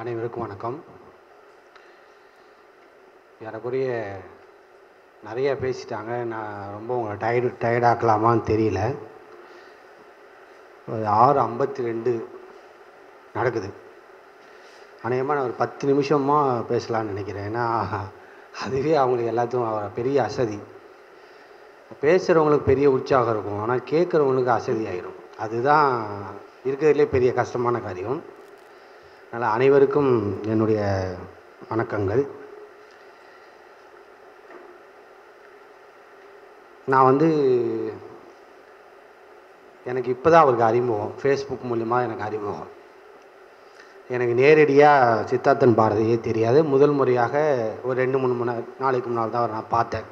அனைவருக்கும் வணக்கம். ஏறக்குறைய நிறைய பேசிட்டாங்க. நான் ரொம்ப உங்களை டயர்டு டயர்டாக்கலாமான்னு தெரியல. ஒரு ஆறு ஐம்பத்தி ரெண்டு நடக்குது. அநேகமாக நான் ஒரு பத்து நிமிஷமாக பேசலாம்னு நினைக்கிறேன். ஏன்னா அதுவே அவங்களுக்கு எல்லாத்துக்கும் அவரை பெரிய அசதி. பேசுகிறவங்களுக்கு பெரிய உற்சாகம் இருக்கும். ஆனால் கேட்குறவங்களுக்கு அசதி ஆயிரும் அதுதான் இருக்கிறதுலே பெரிய கஷ்டமான காரியம். அதனால் அனைவருக்கும் என்னுடைய வணக்கங்கள். நான் வந்து எனக்கு இப்போ தான் அவருக்கு அறிமுகம். ஃபேஸ்புக் மூலிமா எனக்கு அறிமுகம். எனக்கு நேரடியாக சித்தார்த்தன் பாரதியே தெரியாது. முதல் முறையாக ஒரு ரெண்டு மூணு மணி நாளைக்கு முன்னால் தான் அவர் நான் பார்த்தேன்.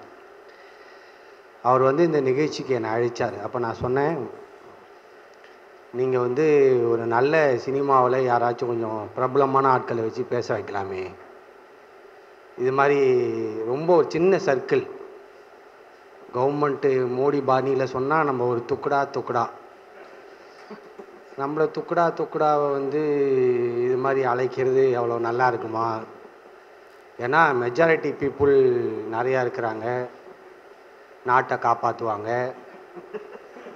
அவர் வந்து இந்த நிகழ்ச்சிக்கு என்னை அழைச்சார். அப்போ நான் சொன்னேன் நீங்கள் வந்து ஒரு நல்ல சினிமாவில் யாராச்சும் கொஞ்சம் பிரபலமான ஆட்களை வச்சு பேச வைக்கலாமே. இது மாதிரி ரொம்ப ஒரு சின்ன சர்க்கிள். கவர்மெண்ட்டு மோடி பாணியில் சொன்னால் நம்ம ஒரு துக்குடா துக்குடா. நம்மளை துக்குடா துக்குடாவை வந்து இது மாதிரி அழைக்கிறது அவ்வளோ நல்லா இருக்குமா? ஏன்னா மெஜாரிட்டி பீப்புள் நிறையா இருக்கிறாங்க. நாட்டை காப்பாற்றுவாங்க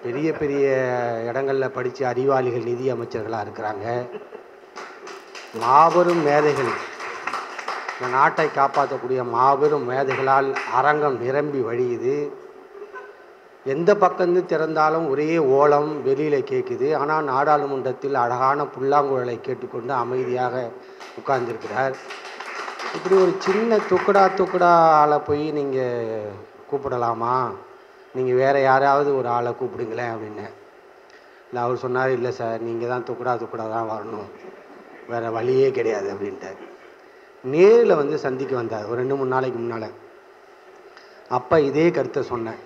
பெரிய பெரிய இடங்களில் படித்த அறிவாளிகள் நிதி அமைச்சர்களாக இருக்கிறாங்க. மாபெரும் மேதைகள். இந்த நாட்டை காப்பாற்றக்கூடிய மாபெரும் மேதைகளால் அரங்கம் நிரம்பி வழியுது. எந்த பக்கந்து திறந்தாலும் ஒரே ஓலம் வெளியில் கேட்குது ஆனால் நாடாளுமன்றத்தில் அழகான புல்லாங்குழலை கேட்டுக்கொண்டு அமைதியாக உட்கார்ந்திருக்கிறார். இப்படி ஒரு சின்ன துக்குடா துக்குடா போய் நீங்கள் கூப்பிடலாமா? நீங்கள் வேறு யாராவது ஒரு ஆளை கூப்பிடுங்களேன் அப்படின்னு. இல்லை அவர் சொன்னார் இல்லை சார் நீங்கள் தான் துக்குடா துக்குடா தான் வரணும். வேறு வழியே கிடையாது அப்படின்ட்டு நேரில் வந்து சந்திக்க வந்தார் ஒரு ரெண்டு மூணு நாளைக்கு முன்னால். அப்போ இதே கருத்தை சொன்னேன்.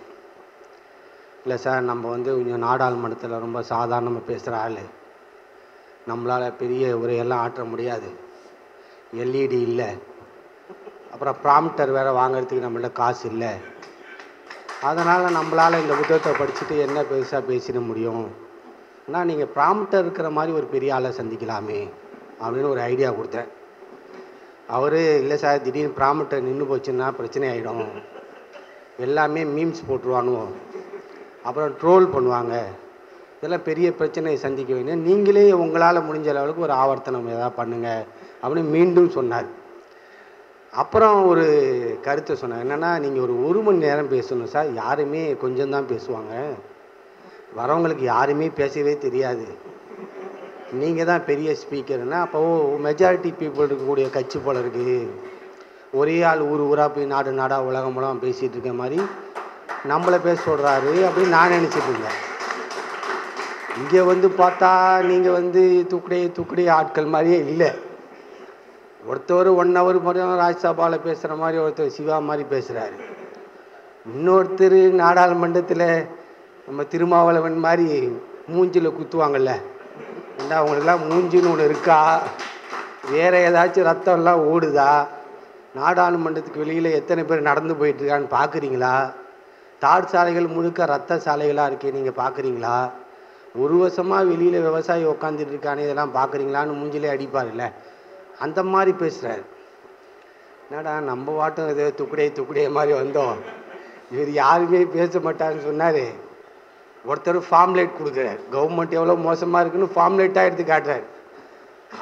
இல்லை சார் நம்ம வந்து கொஞ்சம் நாடாளுமன்றத்தில் ரொம்ப சாதாரணமாக பேசுகிற ஆள். நம்மளால் பெரிய உரையெல்லாம் ஆற்ற முடியாது. எல்இடி இல்லை. அப்புறம் ப்ராம்ப்டர் வேறு வாங்கிறதுக்கு நம்மள்ட்ட காசு இல்லை. அதனால் நம்மளால் இந்த புத்தகத்தை படிச்சுட்டு என்ன பெருசாக பேசிட முடியும்? ஆனால் நீங்கள் ப்ராம்ப்டர் இருக்கிற மாதிரி ஒரு பெரிய ஆளை சந்திக்கலாமே அப்படின்னு ஒரு ஐடியா கொடுத்தேன். அவர் இல்லை சார் திடீர்னு ப்ராம்ப்டர் நின்று போச்சுன்னா பிரச்சனை ஆகிடும் எல்லாமே மீம்ஸ் போட்டுருவானுவோம் அப்புறம் ட்ரோல் பண்ணுவாங்க. இதெல்லாம் பெரிய பிரச்சனையை சந்திக்க வேண்டிய நீங்களே உங்களால் முடிஞ்ச அளவுக்கு ஒரு ஆவர்த்தனம் ஏதாவது பண்ணுங்கள் அப்படின்னு மீண்டும் சொன்னார். அப்புறம் ஒரு கருத்தை சொன்னார். என்னென்னா நீங்கள் ஒரு ஒரு மணி நேரம் பேசணும் சார். யாருமே கொஞ்சம்தான் பேசுவாங்க. வரவங்களுக்கு யாருமே பேசவே தெரியாது. நீங்கள் தான் பெரிய ஸ்பீக்கர்னா அப்போ மெஜாரிட்டி பீப்புள் இருக்கக்கூடிய கட்சி போல இருக்குது ஒரே ஆள் ஊர் ஊராக போய் நாடு நாடாக உலகம் உலகம் பேசிகிட்டு இருக்க மாதிரி நம்மளை பேச சொல்கிறாரு அப்படின்னு நான் நினச்சிட்டு இருந்தேன். இங்கே வந்து பார்த்தா நீங்கள் வந்து துக்குடே துக்குடே ஆட்கள் மாதிரியே இல்லை. ஒருத்தர் ஒன் ஹவர் மட்டும் ராஜ்யசபாவில் பேசுகிற மாதிரி ஒருத்தர் சிவா மாதிரி பேசுகிறாரு இன்னொருத்தர் நாடாளுமன்றத்தில் நம்ம திருமாவளவன் மாதிரி மூஞ்சில் குத்துவாங்கள்ல ஏன்னா அவங்களுக்குலாம் மூஞ்சின்னு ஒன்று இருக்கா? வேறு ஏதாச்சும் ரத்தம்லாம் ஓடுதா? நாடாளுமன்றத்துக்கு வெளியில் எத்தனை பேர் நடந்து போயிட்டுருக்கான்னு பார்க்குறீங்களா தார் சாலைகள் முழுக்க ரத்த சாலைகளாக இருக்கே நீங்கள் பார்க்குறீங்களா ஒரு வருஷமாக வெளியில் விவசாயி உட்காந்துட்டு இருக்கானே இதெல்லாம் பார்க்குறீங்களான்னு மூஞ்சிலே அடிப்பார்ல அந்த மாதிரி பேசுகிறார் என்னடா நம்ம வாட்டம் இது துக்குடே துக்குடே மாதிரி வந்தோம். இவர் யாருமே பேச மாட்டாருன்னு சொன்னார். ஒருத்தர் ஃபார்ம்லேட் கொடுக்குறார். கவர்மெண்ட் எவ்வளோ மோசமாக இருக்குன்னு ஃபார்ம்லேட்டாக எடுத்து காட்டுறாரு.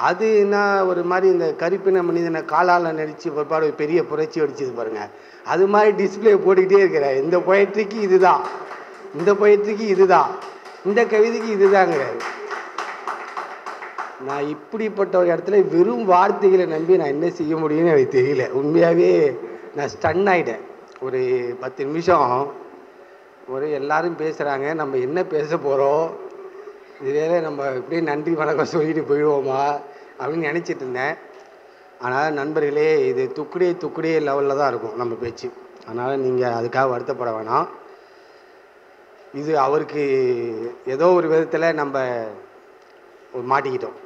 அது என்ன ஒரு மாதிரி இந்த கருப்பின மனிதனை காலால் நடித்து பிற்பாடு பெரிய புரட்சி அடிச்சது பாருங்கள் அது மாதிரி டிஸ்ப்ளே போட்டுக்கிட்டே இருக்கிறார். இந்த பொயட்ரிக்கு இதுதான். இந்த பொயட்ரிக்கு இதுதான். இந்த கவிதைக்கு இதுதாங்கிறார். நான் இப்படிப்பட்ட ஒரு இடத்துல வெறும் வார்த்தைகளை நம்பி நான் என்ன செய்ய முடியும்னு எனக்கு தெரியல. உண்மையாகவே நான் ஸ்டன் ஆகிட்டேன் ஒரு பத்து நிமிஷம் ஒரு எல்லாரும் பேசுகிறாங்க நம்ம என்ன பேச போகிறோம் இதுவே நம்ம இப்படியே நன்றி வணக்கம் சொல்லிட்டு போயிடுவோமா? அப்படின்னு நினச்சிட்டு இருந்தேன். ஆனால் நண்பர்களே இது துக்குடே துக்குடே லெவலில் தான் இருக்கும் நம்ம பேச்சு. அதனால் நீங்கள் அதுக்காக வருத்தப்பட வேணாம். இது அவருக்கு ஏதோ ஒரு விதத்தில் நம்ம மாட்டிக்கிட்டோம்.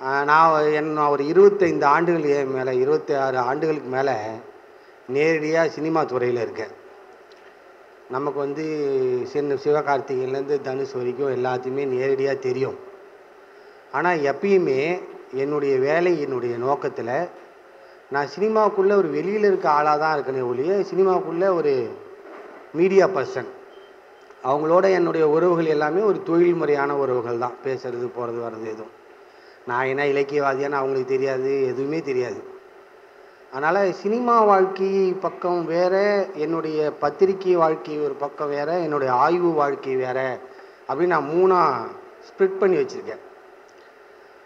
நான் என்ன ஒரு இருபத்தைந்து ஆண்டுகள் மேலே இருபத்தி ஆறு ஆண்டுகளுக்கு மேலே நேரடியாக சினிமா துறையில் இருக்கேன். நமக்கு வந்து சின்ன சிவகார்த்திகேயன்லேருந்து தனுஷ் வரைக்கும் எல்லாத்தையுமே நேரடியாக தெரியும். ஆனால் எப்பயுமே என்னுடைய வேலை என்னுடைய நோக்கத்தில் நான் சினிமாவுக்குள்ளே ஒரு வெளியில் இருக்க ஆளாக தான் இருக்கனே ஒழிய சினிமாவுக்குள்ளே ஒரு மீடியா பர்சன் அவங்களோட என்னுடைய உறவுகள் எல்லாமே ஒரு தொழில் முறையான உறவுகள் தான். பேசுறது போகிறது வர்றது எதுவும். நான் என்ன இலக்கியவாதியான்னு அவங்களுக்கு தெரியாது எதுவுமே தெரியாது. அதனால் சினிமா வாழ்க்கை பக்கம் வேறு என்னுடைய பத்திரிக்கை வாழ்க்கை ஒரு பக்கம் வேறு என்னுடைய ஆய்வு வாழ்க்கை வேற அப்படின்னு நான் மூணாக ஸ்ப்ளிட் பண்ணி வச்சுருக்கேன்.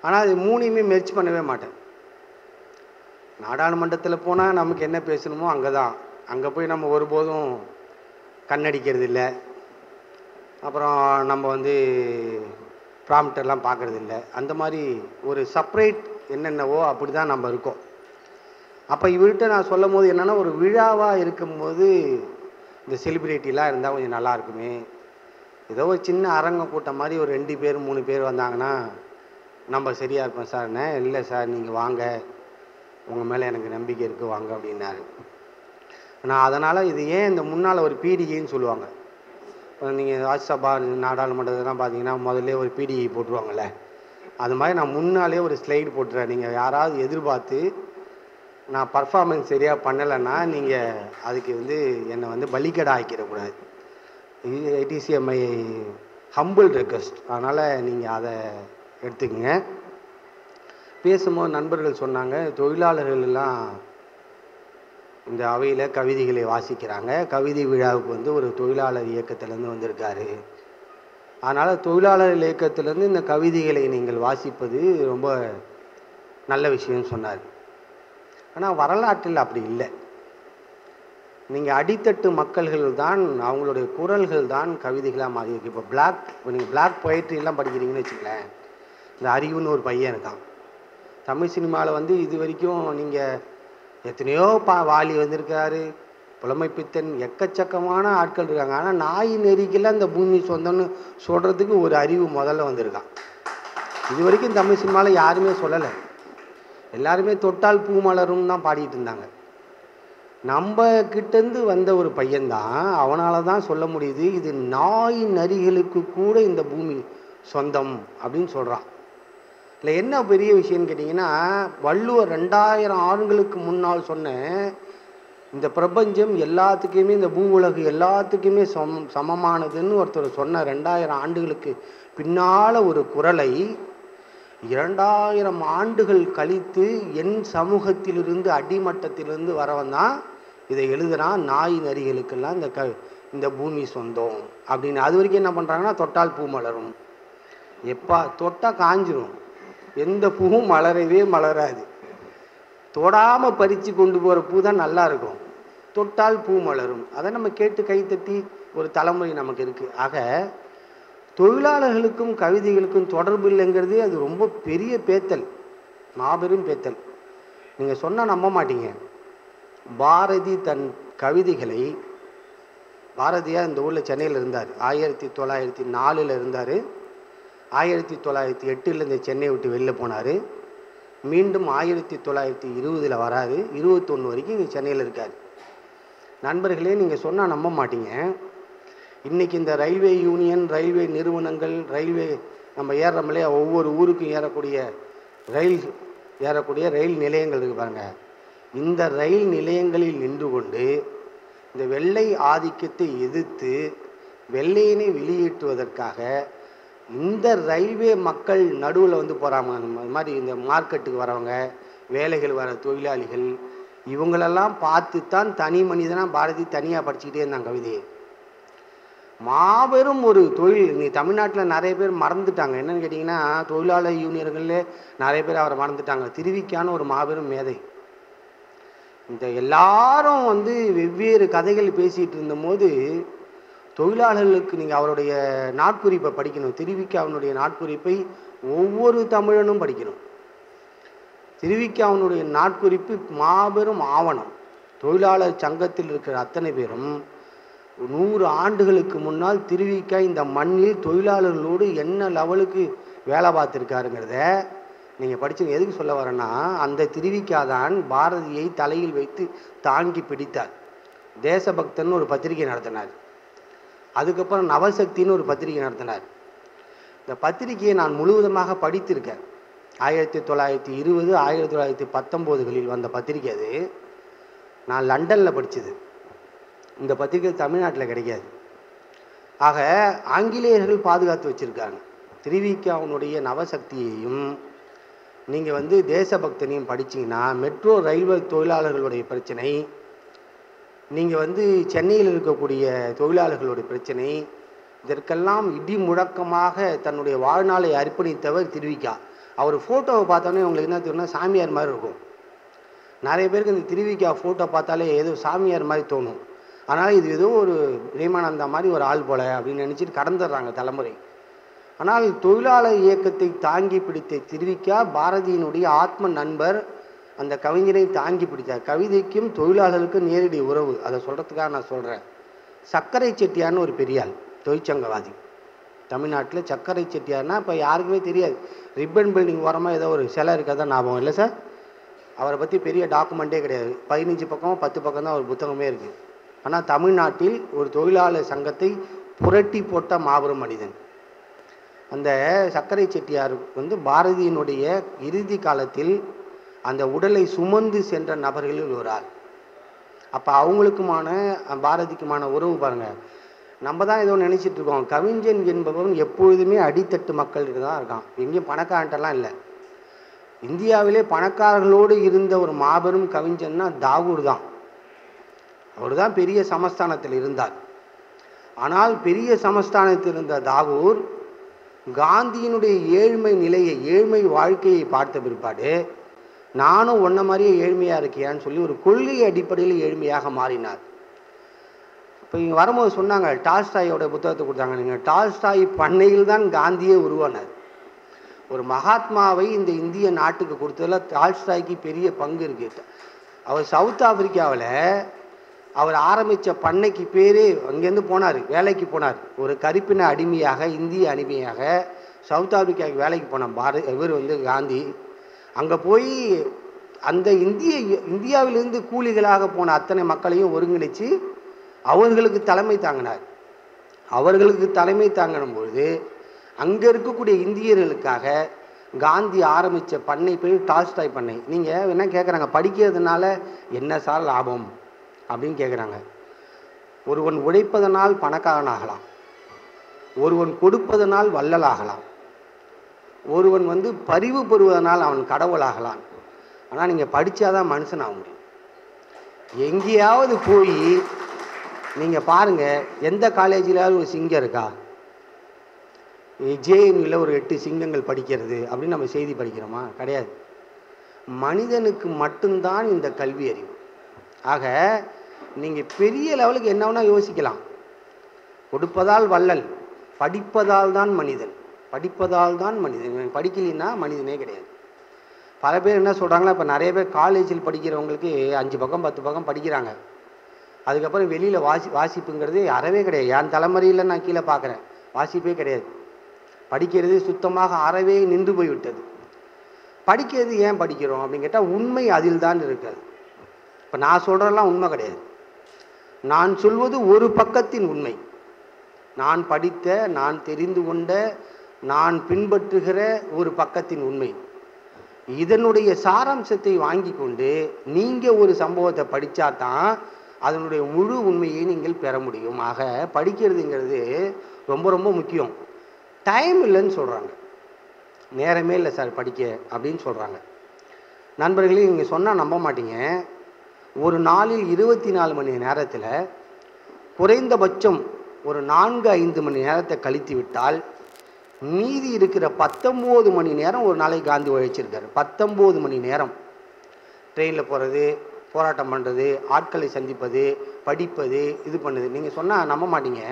ஆனால் அது மூணையுமே மெர்ச் பண்ணவே மாட்டேன். நாடாளுமன்றத்தில் போனால் நமக்கு என்ன பேசணுமோ அங்கே தான் அங்கே போய் நம்ம ஒருபோதும் கண்ணடிக்கிறது இல்லை அப்புறம் நம்ம வந்து ப்ராம்ப்டர்லாம் பார்க்குறதில்ல. அந்த மாதிரி ஒரு செப்பரேட் என்னென்னவோ அப்படி தான் நம்ம இருக்கோம். அப்போ இவர்கிட்ட நான் சொல்லும் போது என்னென்னா ஒரு விழாவாக இருக்கும்போது இந்த செலிப்ரிட்டிலாம் இருந்தால் கொஞ்சம் நல்லா இருக்குமே. ஏதோ ஒரு சின்ன அரங்கம் கூட்டம் மாதிரி ஒரு ரெண்டு பேர் மூணு பேர் வந்தாங்கன்னா நம்ம சரியாக இருப்போம் சார் என்ன? இல்லை சார் நீங்கள் வாங்க. உங்கள் மேலே எனக்கு நம்பிக்கை இருக்குது வாங்க அப்படின்னாரு. நான் அதனால் இது ஏன் இந்த முன்னால் ஒரு பீடிகைன்னு சொல்லுவாங்க. நீங்கள் ராஜ்யசபா நாடாளுமன்றத்தெல்லாம் பார்த்தீங்கன்னா முதல்ல ஒரு பிடிஐ போட்டுருவாங்கல்ல. அது மாதிரி நான் முன்னாலே ஒரு ஸ்லைடு போட்டுறேன். நீங்கள் யாராவது எதிர்பார்த்து நான் பர்ஃபார்மன்ஸ் சரியாக பண்ணலைன்னா நீங்கள் அதுக்கு வந்து என்னை வந்து பலிக்கடை ஆக்கிடக்கூடாது. இது it is a my humble request அதனால் நீங்கள் அதை எடுத்துக்கங்க. பேசும்போது நண்பர்கள் சொன்னாங்க தொழிலாளர்கள் எல்லாம் இந்த அவையில் கவிதைகளை வாசிக்கிறாங்க. கவிதை விழாவுக்கு வந்து ஒரு தொழிலாளர் இயக்கத்திலேருந்து வந்திருக்காரு. அதனால் தொழிலாளர் இயக்கத்திலேருந்து இந்த கவிதைகளை நீங்கள் வாசிப்பது ரொம்ப நல்ல விஷயம்னு சொன்னார். ஆனால் வரலாற்றில் அப்படி இல்லை. நீங்கள் அடித்தட்டு மக்கள்கள் தான் அவங்களுடைய குரல்கள் தான் கவிதைகளாக மாறி இருக்கு. இப்போ பிளாக் இப்போ நீங்கள் பிளாக் பொயட்ரிலாம் படிக்கிறீங்கன்னு வச்சுங்களேன் இந்த அறிவுன்னு ஒரு பையன் இருக்கான். தமிழ் சினிமாவில் வந்து இது வரைக்கும் நீங்கள் எத்தனையோ பா வாலி வந்திருக்காரு. புலமைப்பித்தன் எக்கச்சக்கமான ஆட்கள் இருக்காங்க. ஆனால் நாய் நெறிக்கெல்லாம் இந்த பூமி சொந்தம்னு சொல்கிறதுக்கு ஒரு அறிவு முதல்ல வந்திருக்கான். இது வரைக்கும் தமிழ் சினிமாவில் யாருமே சொல்லலை. எல்லாருமே தொட்டால் பூ மலரும் தான் பாடிட்டு இருந்தாங்க. நம்ம கிட்டேருந்து வந்த ஒரு பையன்தான் அவனால தான் சொல்ல முடியுது இது நாய் நரிகளுக்கு கூட இந்த பூமி சொந்தம் அப்படின்னு சொல்கிறான் இல்லை என்ன பெரிய விஷயம்னு கேட்டிங்கன்னா வள்ளுவர் ரெண்டாயிரம் ஆண்டுகளுக்கு முன்னால் சொன்ன இந்த பிரபஞ்சம் எல்லாத்துக்குமே இந்த பூ உலகு எல்லாத்துக்குமே சம சமமானதுன்னு ஒருத்தர் சொன்ன ரெண்டாயிரம் ஆண்டுகளுக்கு பின்னால் ஒரு குரலை இரண்டாயிரம் ஆண்டுகள் கழித்து என் சமூகத்திலிருந்து அடிமட்டத்திலிருந்து வரவன் தான் இதை எழுதுறான். நாய் நரிகளுக்கெல்லாம் இந்த க இந்த பூமி சொந்தம் அப்படின்னு. அது வரைக்கும் என்ன பண்ணுறாங்கன்னா தொட்டால் பூ மலரும். எப்பா தொட்டால் காஞ்சிரும். எந்த பூவும் மலரவே மலராது. தொடாமல் பறித்து கொண்டு போகிற பூ தான் நல்லா இருக்கும். தொட்டால் பூ மலரும். அதை நம்ம கேட்டு கைத்தட்டி ஒரு தலைமுறை நமக்கு இருக்குது ஆக தொழிலாளர்களுக்கும் கவிதைகளுக்கும் தொடர்பு இல்லைங்கிறதே அது ரொம்ப பெரிய பேத்தல். மாபெரும் பேத்தல். நீங்கள் சொன்னால் நம்ப மாட்டீங்க. பாரதி தன் கவிதைகளை பாரதியார் இந்த ஊரில் சென்னையில் இருந்தார். ஆயிரத்தி தொள்ளாயிரத்தி நாலில் இருந்தார். ஆயிரத்தி தொள்ளாயிரத்தி எட்டில் இந்த சென்னை விட்டு வெளில போனார். மீண்டும் ஆயிரத்தி தொள்ளாயிரத்தி இருபதில் வராது இருபத்தொன்று வரைக்கும் இங்கே சென்னையில் இருக்கார். நண்பர்களே நீங்கள் சொன்னால் நம்ப மாட்டீங்க. இன்றைக்கி இந்த ரயில்வே யூனியன் ரயில்வே நிறுவனங்கள் ரயில்வே நம்ம ஏறுறோம்லையா ஒவ்வொரு ஊருக்கும் ஏறக்கூடிய ரயில் ஏறக்கூடிய ரயில் நிலையங்கள் இருக்கு பாருங்கள் இந்த ரயில் நிலையங்களில் நின்று கொண்டு இந்த வெள்ளை ஆதிக்கத்தை எதிர்த்து வெள்ளையினை வெளியேற்றுவதற்காக இந்த ரயில்வே மக்கள் நடுவில் வந்து போகிறாங்க அது மாதிரி இந்த மார்க்கெட்டுக்கு வரவங்க வேலைகள் வர தொழிலாளிகள் இவங்களெல்லாம் பார்த்து தான் தனி மனிதனாக பாரதி தனியாக படிச்சுக்கிட்டே இருந்தாங்க கவிதையை. மாபெரும் ஒரு தொழில். இன்னைக்கு தமிழ்நாட்டில் நிறைய பேர் மறந்துட்டாங்க. என்னன்னு கேட்டிங்கன்னா தொழிலாளர் யூனியர்கள்லே நிறைய பேர் அவரை மறந்துட்டாங்க. திருவிக்கான ஒரு மாபெரும் மேதை. இந்த எல்லாரும் வந்து வெவ்வேறு கதைகள் பேசிகிட்டு இருந்தபோது தொழிலாளர்களுக்கு நீங்கள் அவருடைய நாட்குறிப்பை படிக்கணும். திருவிக்க அவனுடைய நாட்குறிப்பை ஒவ்வொரு தமிழனும் படிக்கணும். திருவிக்க அவனுடைய நாட்குறிப்பு மாபெரும் ஆவணம். தொழிலாளர் சங்கத்தில் இருக்கிற அத்தனை பேரும் நூறு ஆண்டுகளுக்கு முன்னால் திருவிக்கா இந்த மண்ணில் தொழிலாளர்களோடு என்ன லெவலுக்கு வேலை பார்த்துருக்காருங்கிறத நீங்கள் படிச்சு எதுக்கு சொல்ல வரேன்னா அந்த திருவிக்கா தான் பாரதியை தலையில் வைத்து தாங்கி பிடித்தார். தேசபக்தன் ஒரு பத்திரிகை நடத்தினார். அதுக்கப்புறம் நவசக்தின்னு ஒரு பத்திரிகை நடத்தினார். இந்த பத்திரிகையை நான் முழுவதுமாக படித்திருக்கேன். ஆயிரத்தி தொள்ளாயிரத்தி இருபது ஆயிரத்தி தொள்ளாயிரத்தி பத்தொம்போதுகளில் வந்த பத்திரிக்கை அது. நான் லண்டனில் படித்தது இந்த பத்திரிக்கை தமிழ்நாட்டில் கிடைக்காது. ஆக ஆங்கிலேயர்கள் பாதுகாத்து வச்சுருக்காங்க. திருவிக்காவுனுடைய நவசக்தியையும் நீங்கள் வந்து தேசபக்தனையும் படிச்சீங்கன்னா மெட்ரோ ரயில்வே தொழிலாளர்களுடைய பிரச்சனை நீங்கள் வந்து சென்னையில் இருக்கக்கூடிய தொழிலாளர்களுடைய பிரச்சனை இதற்கெல்லாம் இடி முழக்கமாக தன்னுடைய வாழ்நாளை அர்ப்பணித்தவர் திருவிக்கா. அவர் ஃபோட்டோவை பார்த்தோன்னே உங்களுக்கு என்ன தெரியும்னா சாமியார் மாதிரி இருக்கும். நிறைய பேருக்கு இந்த திருவிக்கா ஃபோட்டோ பார்த்தாலே ஏதோ சாமியார் மாதிரி தோணும். ஆனால் இது ஏதோ ஒரு பிரேமானந்தா மாதிரி ஒரு ஆள் போல அப்படின்னு நினச்சிட்டு கடந்துடுறாங்க தலைமுறை. ஆனால் தொழிலாளர் இயக்கத்தை தாங்கி பிடித்த திருவிக்கா பாரதியினுடைய ஆத்ம நண்பர் அந்த கவிஞரை தாங்கி பிடித்தார். கவிதைக்கும் தொழிலாளர்களுக்கும் நேரடி உறவு அதை சொல்கிறதுக்காக நான் சொல்கிறேன் சர்க்கரை செட்டியார்னு ஒரு பெரியாள் தொழிற்சங்கவாதி. தமிழ்நாட்டில் சர்க்கரை செட்டியார்னா இப்போ யாருக்குமே தெரியாது. ரிப்பன் பில்டிங் ஓரமாக ஏதோ ஒரு சிலை இருக்கிறதா ஞாபகம் இல்லை சார் அவரை பற்றி பெரிய டாக்குமெண்ட்டே கிடையாது. பதினஞ்சு பக்கம் பத்து பக்கம் தான் ஒரு புத்தகமே இருக்குது ஆனால் தமிழ்நாட்டில் ஒரு தொழிலாளர் சங்கத்தை புரட்டி போட்ட மாபெரும் மனிதன். அந்த சர்க்கரை செட்டியார் வந்து பாரதியினுடைய இறுதி காலத்தில் அந்த உடலை சுமந்து சென்ற நபர்களில் ஒரு ஆள் அப்போ அவங்களுக்குமான பாரதிக்குமான உறவு பாருங்கள் நம்ம தான் ஏதோ நினச்சிட்டு இருக்கோம். கவிஞன் என்பவன் எப்பொழுதுமே அடித்தட்டு மக்களுக்கு தான் இருக்கான். எங்கேயும் பணக்காரன்ட்டெல்லாம் இல்லை. இந்தியாவிலே பணக்காரர்களோடு இருந்த ஒரு மாபெரும் கவிஞன்னா தாகூர் தான். அவர் தான் பெரிய சமஸ்தானத்தில் இருந்தார். ஆனால் பெரிய சமஸ்தானத்தில் இருந்த தாகூர் காந்தியினுடைய ஏழ்மை நிலையை ஏழ்மை வாழ்க்கையை பார்த்த பிற்பாடு நானும் ஒன்றை மாதிரியே ஏழ்மையாக இருக்கியான்னு சொல்லி ஒரு கொள்கை அடிப்படையில் ஏழ்மையாக மாறினார். இப்போ இங்கே வரும்போது சொன்னாங்க டால்ஸ்டாயோட புத்தகத்தை கொடுத்தாங்க. நீங்கள் டால்ஸ்டாய் பண்ணையில் தான் காந்தியே உருவானார். ஒரு மகாத்மாவை இந்த இந்திய நாட்டுக்கு கொடுத்ததில் டால்ஸ்டாய்க்கு பெரிய பங்கு இருக்குது அவர் சவுத் ஆப்பிரிக்காவில் அவர் ஆரம்பித்த பண்ணைக்கு பேரே அங்கேருந்து போனார் வேலைக்கு போனார். ஒரு கருப்பின அடிமையாக இந்திய அடிமையாக சவுத் ஆப்பிரிக்காவுக்கு வேலைக்கு போனார் பாரதி இவர் வந்து காந்தி. அங்கே போய் அந்த இந்திய இந்தியாவிலிருந்து கூலிகளாக போன அத்தனை மக்களையும் ஒருங்கிணைச்சு அவர்களுக்கு தலைமை தாங்கினார். அவர்களுக்கு தலைமை தாங்கின பொழுது அங்கே இருக்கக்கூடிய இந்தியர்களுக்காக காந்தி ஆரம்பித்த பண்ணை பேர் டால்ஸ்டாய் பண்ணை. நீங்கள் என்ன கேட்குறாங்க படிக்கிறதுனால என்ன சார் லாபம்? அப்படின்னு கேட்குறாங்க ஒருவன் உழைப்பதனால் பணக்காரனாகலாம். ஒருவன் கொடுப்பதனால் வள்ளலாகலாம். ஒருவன் வந்து பரிவு பெறுவதனால் அவன் கடவுளாகலாம். ஆனால் நீங்கள் படித்தாதான் மனுஷன் ஆக முடியும். எங்கேயாவது போய் நீங்கள் பாருங்கள் எந்த காலேஜிலாவது ஒரு சிங்கம் இருக்கா? ஜேஎன்யூவில் ஒரு எட்டு சிங்கங்கள் படிக்கிறது அப்படின்னு நம்ம செய்தி படிக்கிறோமா? கிடையாது. மனிதனுக்கு மட்டும்தான் இந்த கல்வி அறிவு. ஆக நீங்கள் பெரிய லெவலுக்கு என்ன வேணால் யோசிக்கலாம். கொடுப்பதால் வள்ளல் படிப்பதால் தான் மனிதன். படிப்பதால் தான் மனிதன் படிக்கலைன்னா மனிதனே கிடையாது. பல பேர் என்ன சொல்கிறாங்களா இப்போ நிறைய பேர் காலேஜில் படிக்கிறவங்களுக்கு அஞ்சு பக்கம் பத்து பக்கம் படிக்கிறாங்க. அதுக்கப்புறம் வெளியில் வாசி வாசிப்புங்கிறது அறவே கிடையாது. என் தலைமுறையில் நான் கீழே பார்க்குறேன். வாசிப்பே கிடையாது. படிக்கிறது சுத்தமாக அறவே நின்று போய்விட்டது. படிக்கிறது ஏன் படிக்கிறோம் அப்படின்னு கேட்டால் உண்மை அதில் தான் இருக்காது இப்போ நான் சொல்கிறதெல்லாம் உண்மை கிடையாது. நான் சொல்வது ஒரு பக்கத்தின் உண்மை. நான் படித்த நான் தெரிந்து கொண்ட நான் பின்பற்றுகிற ஒரு பக்கத்தின் உண்மை. இதனுடைய சாராம்சத்தை வாங்கி கொண்டு நீங்கள் ஒரு சம்பவத்தை படித்தா தான் அதனுடைய முழு உண்மையை நீங்கள் பெற முடியும். ஆக படிக்கிறதுங்கிறது ரொம்ப ரொம்ப முக்கியம். டைம் இல்லைன்னு சொல்கிறாங்க நேரமே இல்லை சார் படிக்க அப்படின்னு சொல்கிறாங்க நண்பர்களே நீங்கள் சொன்னால் நம்ப மாட்டீங்க. ஒரு நாளில் இருபத்தி நாலு மணி நேரத்தில் குறைந்தபட்சம் ஒரு நான்கு ஐந்து மணி நேரத்தை கழித்து விட்டால் மீதி இருக்கிற பத்தொம்போது மணி நேரம் ஒரு நாளைக்கு காந்தி உழைச்சிருக்காரு. பத்தொம்போது மணி நேரம். ட்ரெயினில் போகிறது போராட்டம் பண்ணுறது ஆட்களை சந்திப்பது படிப்பது இது பண்ணுது. நீங்கள் சொன்னால் நம்ப மாட்டீங்க.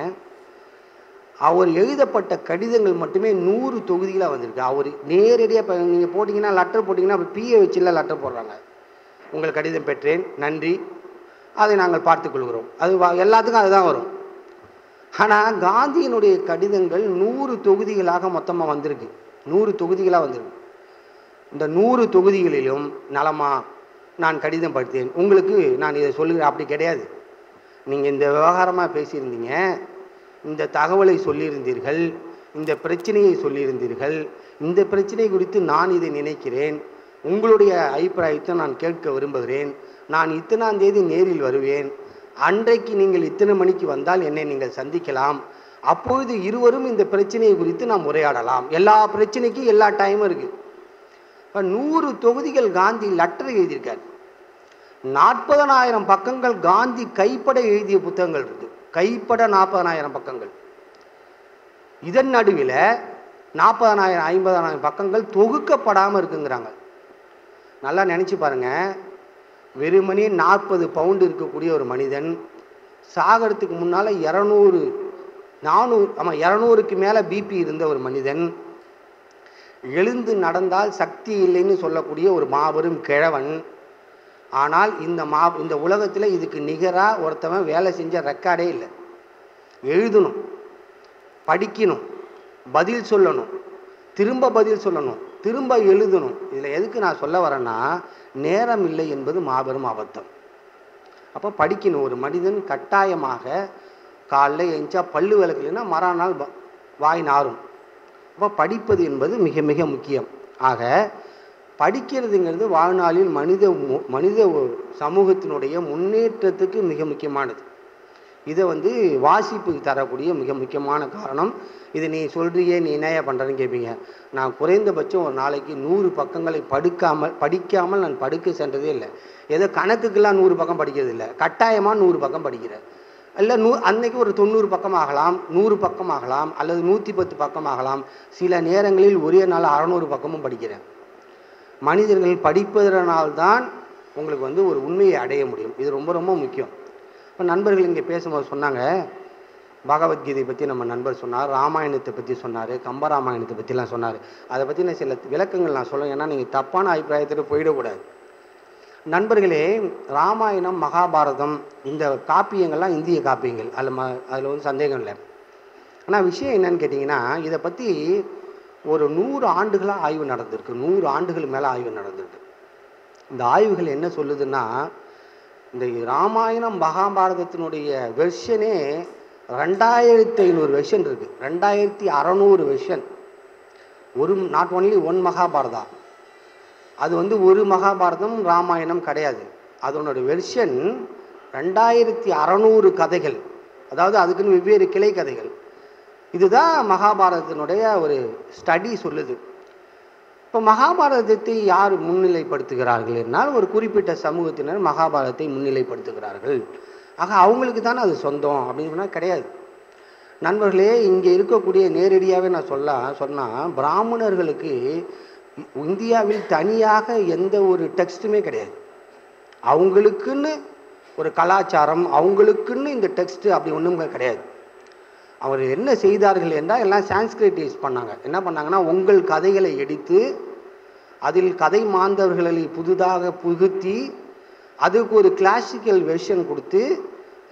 அவர் எழுதப்பட்ட கடிதங்கள் மட்டுமே நூறு தொகுதிகளாக வந்திருக்கு. அவர் நேரடியாக இப்போ நீங்கள் போட்டிங்கன்னா லெட்டர் போட்டிங்கன்னா இப்போ பிஏ வச்சுல லெட்டர் போடுறாங்க. உங்கள் கடிதம் பெற்றேன். நன்றி. அதை நாங்கள் பார்த்துக்கொள்கிறோம் அது எல்லாத்துக்கும் அதுதான் வரும். ஆனால் காந்தியினுடைய கடிதங்கள் நூறு தொகுதிகளாக மொத்தமாக வந்திருக்கு. நூறு தொகுதிகளாக வந்திருக்கு. இந்த நூறு தொகுதிகளிலும் நலமா நான் கடிதம் படித்தேன். உங்களுக்கு நான் இதை சொல்லுகிறேன். அப்படி கிடையாது. நீங்கள் இந்த விவகாரமாக பேசியிருந்தீங்க. இந்த தகவலை சொல்லியிருந்தீர்கள். இந்த பிரச்சனையை சொல்லியிருந்தீர்கள். இந்த பிரச்சனை குறித்து நான் இதை நினைக்கிறேன். உங்களுடைய அபிப்பிராயத்தை நான் கேட்க விரும்புகிறேன். நான் இத்தனாம் தேதி நேரில் வருவேன். அன்றைக்கு நீங்கள் இத்தனை மணிக்கு வந்தால் என்னை நீங்கள் சந்திக்கலாம். அப்பொழுது இருவரும் இந்த பிரச்சனையை குறித்து நாம் உரையாடலாம். எல்லா பிரச்சனைக்கும் எல்லா டைமும் இருக்குது இப்போ நூறு தொகுதிகள் காந்தி லெட்டர் எழுதியிருக்கார். நாற்பதனாயிரம் பக்கங்கள் காந்தி கைப்பட எழுதிய புத்தகங்கள் இருக்குது கைப்பட நாற்பதனாயிரம் பக்கங்கள். இதன் நடுவில் நாற்பதனாயிரம் ஐம்பதனாயிரம் பக்கங்கள் தொகுக்கப்படாமல் இருக்குங்கிறாங்க. நல்லா நினச்சி பாருங்கள் வெறுமனே நாற்பது பவுண்டு இருக்கக்கூடிய ஒரு மனிதன் சாகரத்துக்கு முன்னால் இரநூறு நானூறு ஆமாம் இரநூறுக்கு மேலே பிபி இருந்த ஒரு மனிதன் எழுந்து நடந்தால் சக்தி இல்லைன்னு சொல்லக்கூடிய ஒரு மாபெரும் கிழவன். ஆனால் இந்த மா இந்த உலகத்தில் இதுக்கு நிகராக ஒருத்தவன் வேலை செஞ்ச ரெக்கார்டே இல்லை. எழுதணும் படிக்கணும் பதில் சொல்லணும் திரும்ப பதில் சொல்லணும் திரும்ப எழுதணும். இதில் எதுக்கு நான் சொல்ல வரேன்னா நேரம் இல்லை என்பது மாபெரும் அபத்தம். அப்போ படிக்கணும். ஒரு மனிதன் கட்டாயமாக காலைல எழுந்தா பல்லு விளக்கலைன்னா மறுநாள் வாய் நாரும். அப்போ படிப்பது என்பது மிக மிக முக்கியம். ஆக படிக்கிறதுங்கிறது வாழ்நாளில் மனித மனித சமூகத்தினுடைய முன்னேற்றத்துக்கு மிக முக்கியமானது. இதை வந்து வாசிப்புக்கு தரக்கூடிய மிக முக்கியமான காரணம். இது நீ சொல்கிறியே நீ என்னையா பண்ணுறேன்னு கேட்பீங்க நான் குறைந்தபட்சம் ஒரு நாளைக்கு நூறு பக்கங்களை படுக்காமல் படிக்காமல் நான் படுக்க சென்றதே இல்லை. ஏதோ கணக்குக்கெல்லாம் நூறு பக்கம் படிக்கிறது இல்லை. கட்டாயமாக நூறு பக்கம் படிக்கிறேன். இல்லை நூ அன்னைக்கு ஒரு தொண்ணூறு பக்கம் ஆகலாம் நூறு பக்கம் ஆகலாம் அல்லது நூற்றி பத்து பக்கம் ஆகலாம். சில நேரங்களில் ஒரே நாள் அறநூறு பக்கமும் படிக்கிறேன். மனிதர்கள் படிப்பதனால்தான் உங்களுக்கு வந்து ஒரு உண்மையை அடைய முடியும். இது ரொம்ப ரொம்ப முக்கியம். இப்போ நண்பர்கள் இங்கே பேசும்போது சொன்னாங்க பகவத்கீதை பற்றி நம்ம நண்பர் சொன்னார் ராமாயணத்தை பற்றி சொன்னார் கம்பராமாயணத்தை பற்றிலாம் சொன்னார். அதை பற்றி நான் சில விளக்கங்கள் நான் சொல்லுவேன் ஏன்னா நீங்கள் தப்பான அபிப்பிராயத்தில் போயிடக்கூடாது. நண்பர்களே ராமாயணம் மகாபாரதம் இந்த காப்பியங்கள்லாம் இந்திய காப்பியங்கள். அதில் ம அதில் வந்து சந்தேகம் இல்லை. ஆனால் விஷயம் என்னன்னு கேட்டிங்கன்னா இதை பற்றி ஒரு நூறு ஆண்டுகளாக ஆய்வு நடந்திருக்கு. நூறு ஆண்டுகள் மேலே ஆய்வு நடந்திருக்கு. இந்த ஆய்வுகள் என்ன சொல்லுதுன்னா இந்த ராமாயணம் மகாபாரதத்தினுடைய வெர்ஷனே ரெண்டாயிரத்தி ஐநூறு வெர்ஷன் இருக்குது ரெண்டாயிரத்தி அறநூறு வெர்ஷன். ஒரு நாட் ஒன்லி ஒன் மகாபாரதா அது வந்து ஒரு மகாபாரதம் ராமாயணம் கிடையாது. அதனோட வெர்ஷன் ரெண்டாயிரத்தி அறநூறு கதைகள். அதாவது அதுக்குன்னு வெவ்வேறு கிளை கதைகள். இதுதான் மகாபாரதத்தினுடைய ஒரு ஸ்டடி சொல்லுது. இப்போ மகாபாரதத்தை யார் முன்னிலைப்படுத்துகிறார்கள் என்றால் ஒரு குறிப்பிட்ட சமூகத்தினர் மகாபாரதத்தை முன்னிலைப்படுத்துகிறார்கள். ஆக அவங்களுக்கு தானே அது சொந்தம் அப்படின்னு சொன்னால் கிடையாது. நண்பர்களே இங்கே இருக்கக்கூடிய நேரடியாகவே நான் சொல்ல சொன்னால் பிராமணர்களுக்கு இந்தியாவில் தனியாக எந்த ஒரு டெக்ஸ்ட்டுமே கிடையாது. அவங்களுக்குன்னு ஒரு கலாச்சாரம் அவங்களுக்குன்னு இந்த டெக்ஸ்ட்டு அப்படி ஒன்றும் கிடையாது. அவர் என்ன செய்தார்கள் என்றால் எல்லாம் சான்ஸ்கிரிட்டைஸ் பண்ணாங்க. என்ன பண்ணாங்கன்னா உங்கள் கதைகளை எடுத்து அதில் கதை மாந்தவர்களை புதிதாக புகுத்தி அதுக்கு ஒரு கிளாசிக்கல் வெர்ஷன் கொடுத்து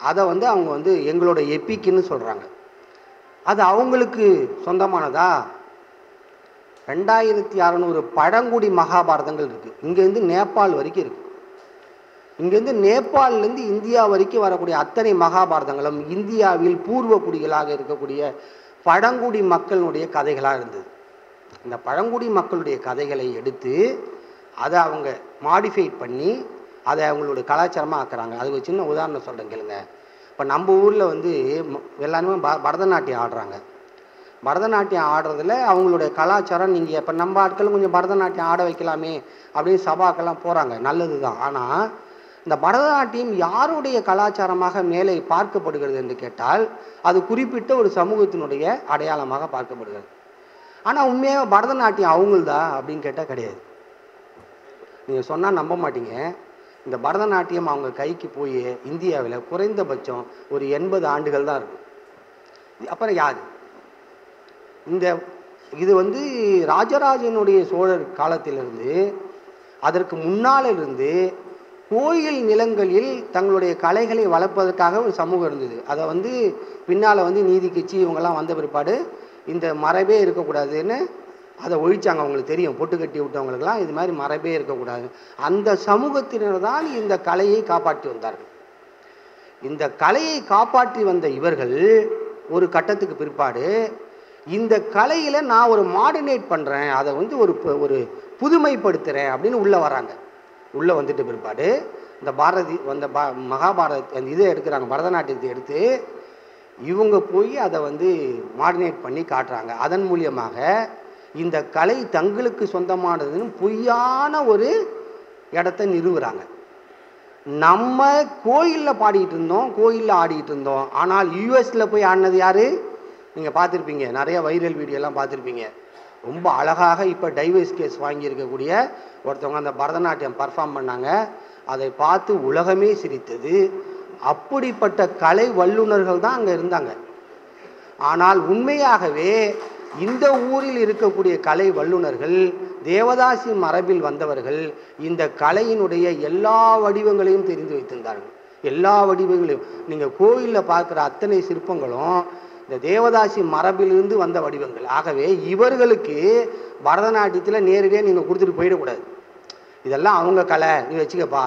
அதை வந்து அவங்க வந்து எங்களோட எப்பிக்குன்னு சொல்கிறாங்க அது அவங்களுக்கு சொந்தமானதா? ரெண்டாயிரத்தி அறநூறு பழங்குடி மகாபாரதங்கள் இருக்குது இங்கேருந்து நேபாள் வரைக்கும் இருக்குது இங்கேருந்து நேபாளிலேருந்து இந்தியா வரைக்கும் வரக்கூடிய அத்தனை மகாபாரதங்களும் இந்தியாவில் பூர்வ குடிகளாக இருக்கக்கூடிய பழங்குடி மக்களுடைய கதைகளாக இருந்தது. இந்த பழங்குடி மக்களுடைய கதைகளை எடுத்து அதை அவங்க மாடிஃபை பண்ணி அதை அவங்களுடைய கலாச்சாரமாக ஆக்குறாங்க. அதுக்கு ஒரு சின்ன உதாரணம் சொல்கிறேன் கேளுங்க. இப்போ நம்ம ஊரில் வந்து ம- எல்லாருமே ப பரதநாட்டியம் ஆடுறாங்க. பரதநாட்டியம் ஆடுறதுல அவங்களுடைய கலாச்சாரம் நீங்கள் இப்போ நம்ம ஆட்களும் கொஞ்சம் பரதநாட்டியம் ஆட வைக்கலாமே அப்படின்னு சபாக்கெல்லாம் போகிறாங்க நல்லது தான் ஆனால் இந்த பரதநாட்டியம் யாருடைய கலாச்சாரமாக மேலே பார்க்கப்படுகிறது என்று கேட்டால் அது குறிப்பிட்ட ஒரு சமூகத்தினுடைய அடையாளமாக பார்க்கப்படுகிறது. ஆனால் உண்மையாக பரதநாட்டியம் அவங்கள்தான் அப்படின்னு கேட்டால் கிடையாது. நீங்கள் சொன்னால் நம்ப மாட்டீங்க. இந்த பரதநாட்டியம் அவங்க கைக்கு போய் இந்தியாவில் குறைந்தபட்சம் ஒரு எண்பது ஆண்டுகள் தான் இருக்கும். அப்புறம் யார்? இந்த இது வந்து ராஜராஜனுடைய சோழர் காலத்திலிருந்து அதற்கு முன்னால் இருந்து கோயில் நிலங்களில் தங்களுடைய கலைகளை வளர்ப்பதற்காக ஒரு சமூகம் இருந்தது. அதை வந்து பின்னால் வந்து நீதி கட்சி இவங்கெல்லாம் வந்த பிற்பாடு இந்த மரபே இருக்கக்கூடாதுன்னு அதை ஒழிச்சாங்க. அவங்களுக்கு தெரியும். பொட்டு கட்டி விட்டவங்களுக்கெல்லாம் இது மாதிரி மரபே இருக்கக்கூடாது. அந்த சமூகத்தினர் தான் இந்த கலையை காப்பாற்றி வந்தார்கள். இந்த கலையை காப்பாற்றி வந்த இவர்கள் ஒரு கட்டத்துக்கு பிற்பாடு இந்த கலையில் நான் ஒரு மாடர்னேட் பண்ணுறேன் அதை வந்து ஒரு ஒரு புதுமைப்படுத்துகிறேன் அப்படின்னு உள்ளே வராங்க. உள்ளே வந்துட்டு பிற்பாடு இந்த பாரதி அந்த பா மகாபாரத் அந்த இதை எடுக்கிறாங்க பரதநாட்டியத்தை எடுத்து இவங்க போய் அதை வந்து மாடினேட் பண்ணி காட்டுறாங்க. அதன் மூலியமாக இந்த கலை தங்களுக்கு சொந்தமானதுன்னு பொய்யான ஒரு இடத்த நிறுவுறாங்க. நம்ம கோயிலில் பாடிக்கிட்டு இருந்தோம் கோயிலில் ஆடிக்கிட்டு இருந்தோம். ஆனால் யூஎஸில் போய் ஆடினது யார்? நீங்கள் பார்த்துருப்பீங்க. நிறைய வைரல் வீடியோலாம் பார்த்துருப்பீங்க. ரொம்ப அழகாக இப்போ டைவர்ஸ் கேஸ் வாங்கியிருக்கக்கூடிய ஒருத்தவங்க அந்த பரதநாட்டியம் பர்ஃபார்ம் பண்ணாங்க. அதை பார்த்து உலகமே சிரித்தது. அப்படிப்பட்ட கலை வல்லுநர்கள் தான் அங்கே இருந்தாங்க. ஆனால் உண்மையாகவே இந்த ஊரில் இருக்கக்கூடிய கலை வல்லுநர்கள் தேவதாசி மரபில் வந்தவர்கள் இந்த கலையினுடைய எல்லா வடிவங்களையும் தெரிந்து வைத்திருந்தார்கள். எல்லா வடிவங்களையும். நீங்கள் கோயிலில் பார்க்குற அத்தனை சிற்பங்களும் இந்த தேவதாசி மரபிலிருந்து வந்த வடிவங்கள். ஆகவே இவர்களுக்கு பரதநாட்டியத்தில் நேரடியாக நீங்கள் கொடுத்துட்டு போயிடக்கூடாது. இதெல்லாம் அவங்க கலை. நீ வச்சுக்கப்பா.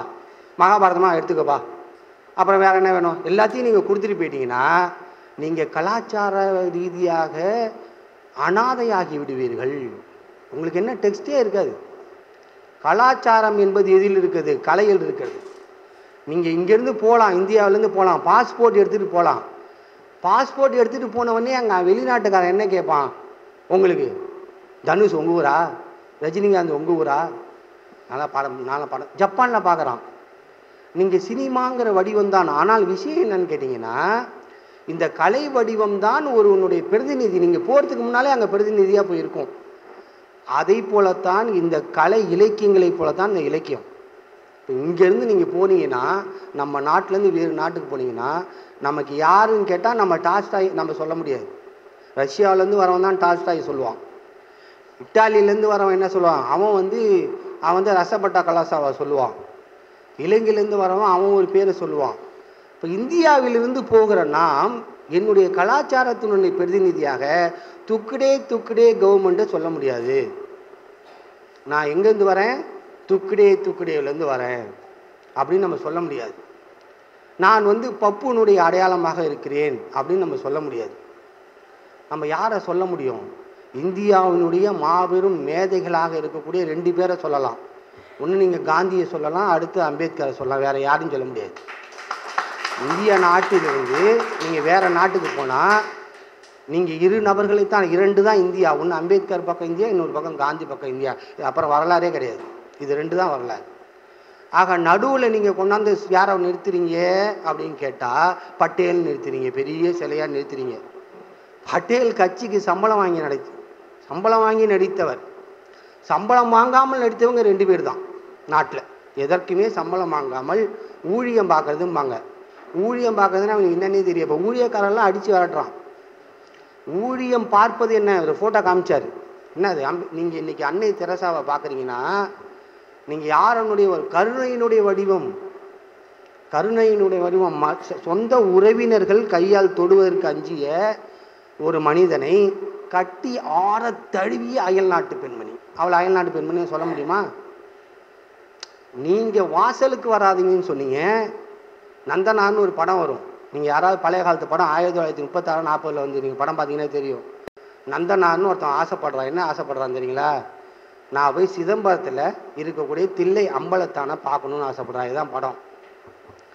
மகாபாரதமாக எடுத்துக்கப்பா. அப்புறம் வேறு என்ன வேணும்? எல்லாத்தையும் நீங்கள் கொடுத்துட்டு போயிட்டீங்கன்னா நீங்கள் கலாச்சார ரீதியாக அனாதையாகி விடுவீர்கள். உங்களுக்கு என்ன டெக்ஸ்டே இருக்காது. கலாச்சாரம் என்பது எதில் இருக்குது? கலையில் இருக்கிறது. நீங்கள் இங்கேருந்து போகலாம் இந்தியாவிலேருந்து போகலாம் பாஸ்போர்ட் எடுத்துகிட்டு போகலாம் பாஸ்போர்ட் எடுத்துகிட்டு போனவொடனே அங்கே வெளிநாட்டுக்காரன் என்ன கேட்பான் உங்களுக்கு. தனுஷ் உங்கள் ஊரா? ரஜினிகாந்த் உங்கள் ஊரா? நல்லா படம் நல்லா படம். ஜப்பானில் பார்க்குறான் நீங்கள் சினிமாங்கிற வடிவம் தான். ஆனால் விஷயம் என்னன்னு கேட்டிங்கன்னா இந்த கலை வடிவம் தான் ஒருவனுடைய பிரதிநிதி. நீங்கள் போகிறதுக்கு முன்னாலே அங்கே பிரதிநிதியாக போயிருக்கும். அதை போலத்தான் இந்த கலை இலக்கியங்களைப் போலத்தான் இந்த இலக்கியம். இங்கேருந்து நீங்கள் போனீங்கன்னா நம்ம நாட்டிலேருந்து வேறு நாட்டுக்கு போனீங்கன்னா நமக்கு யாருன்னு கேட்டால் நம்ம டாஸ்டாய் நம்ம சொல்ல முடியாது. ரஷ்யாவிலேருந்து வரவன் தான் டாஸ்டாய் சொல்லுவான். இட்டாலியிலேருந்து வரவன் என்ன சொல்லுவான்? அவன் வந்து அவன் வந்து ரசப்பட்டா கலாசாவா சொல்லுவான். இலங்கையிலேருந்து வரவன் அவன் ஒரு பேரை சொல்லுவான். இப்போ இந்தியாவிலிருந்து போகிற நாம் என்னுடைய கலாச்சாரத்தினுடைய பிரதிநிதியாக துக்குடே துக்குடே கவர்மெண்ட்டை சொல்ல முடியாது. நான் எங்கேருந்து வரேன்? துக்குடே துக்குடேலேருந்து வரேன். அப்படின்னு நம்ம சொல்ல முடியாது. நான் வந்து பப்புனுடைய அடையாளமாக இருக்கிறேன் அப்படின்னு நம்ம சொல்ல முடியாது. நம்ம யாரை சொல்ல முடியும்? இந்தியாவினுடைய மாபெரும் மேதைகளாக இருக்கக்கூடிய ரெண்டு பேரை சொல்லலாம். ஒன்று நீங்கள் காந்தியை சொல்லலாம் அடுத்து அம்பேத்கரை சொல்லலாம். வேறு யாரும் சொல்ல முடியாது. இந்திய நாட்டிலிருந்து நீங்கள் வேறு நாட்டுக்கு போனால் நீங்கள் இரு நபர்களை தான் இரண்டு தான் இந்தியா. ஒன்று அம்பேத்கர் பக்கம் இந்தியா இன்னொரு பக்கம் காந்தி பக்கம் இந்தியா. அப்புறம் வரலாறே கிடையாது. இது ரெண்டு தான் வரல. ஆக நடுவில் நீங்கள் கொண்டாந்து யாரை நிறுத்துறீங்க அப்படின்னு கேட்டால் பட்டேல் நிறுத்துறீங்க பெரிய சிலையாக நிறுத்துறீங்க. பட்டேல் கட்சிக்கு சம்பளம் வாங்கி நடித்து சம்பளம் வாங்கி நடித்தவர். சம்பளம் வாங்காமல் நடித்தவங்க ரெண்டு பேர் தான் நாட்டில். எதற்குமே சம்பளம் வாங்காமல் ஊழியம் பார்க்கறதும்பாங்க. ஊழியம் பார்க்கறதுன்னா அவனுக்கு என்னன்னே தெரியும் இப்போ ஊழியக்காரெல்லாம் அடித்து விளாட்றான் ஊழியம் பார்ப்பது என்ன? ஒரு ஃபோட்டோ காமிச்சார். என்னது? நீங்கள் இன்றைக்கி அன்னை தெரசாவை பார்க்குறீங்கன்னா நீங்கள் யாரனுடைய கருணையினுடைய வடிவம்? கருணையினுடைய வடிவம். சொந்த உறவினர்கள் கையால் தொடுவதற்கு அஞ்சிய ஒரு மனிதனை கட்டி ஆற தழுவிய அயல் நாட்டு பெண்மணி. அவள் அயல் நாட்டு பெண்மணியை சொல்ல முடியுமா? நீங்கள் வாசலுக்கு வராதீங்கன்னு சொன்னீங்க. நந்தனான்னு ஒரு படம் வரும். நீங்கள் யாராவது பழைய காலத்து படம் ஆயிரத்தி தொள்ளாயிரத்தி முப்பத்தாறு நாற்பதில் வந்து நீங்கள் படம் பார்த்தீங்கன்னா தெரியும். நந்தனான்னு ஒருத்தன் ஆசைப்படுறான். என்ன ஆசைப்படுறான் தெரியுங்களா? நான் போய் சிதம்பரத்தில் இருக்கக்கூடிய தில்லை அம்பலத்தானை பார்க்கணுன்னு ஆசைப்பட்றேன். இதுதான் படம்.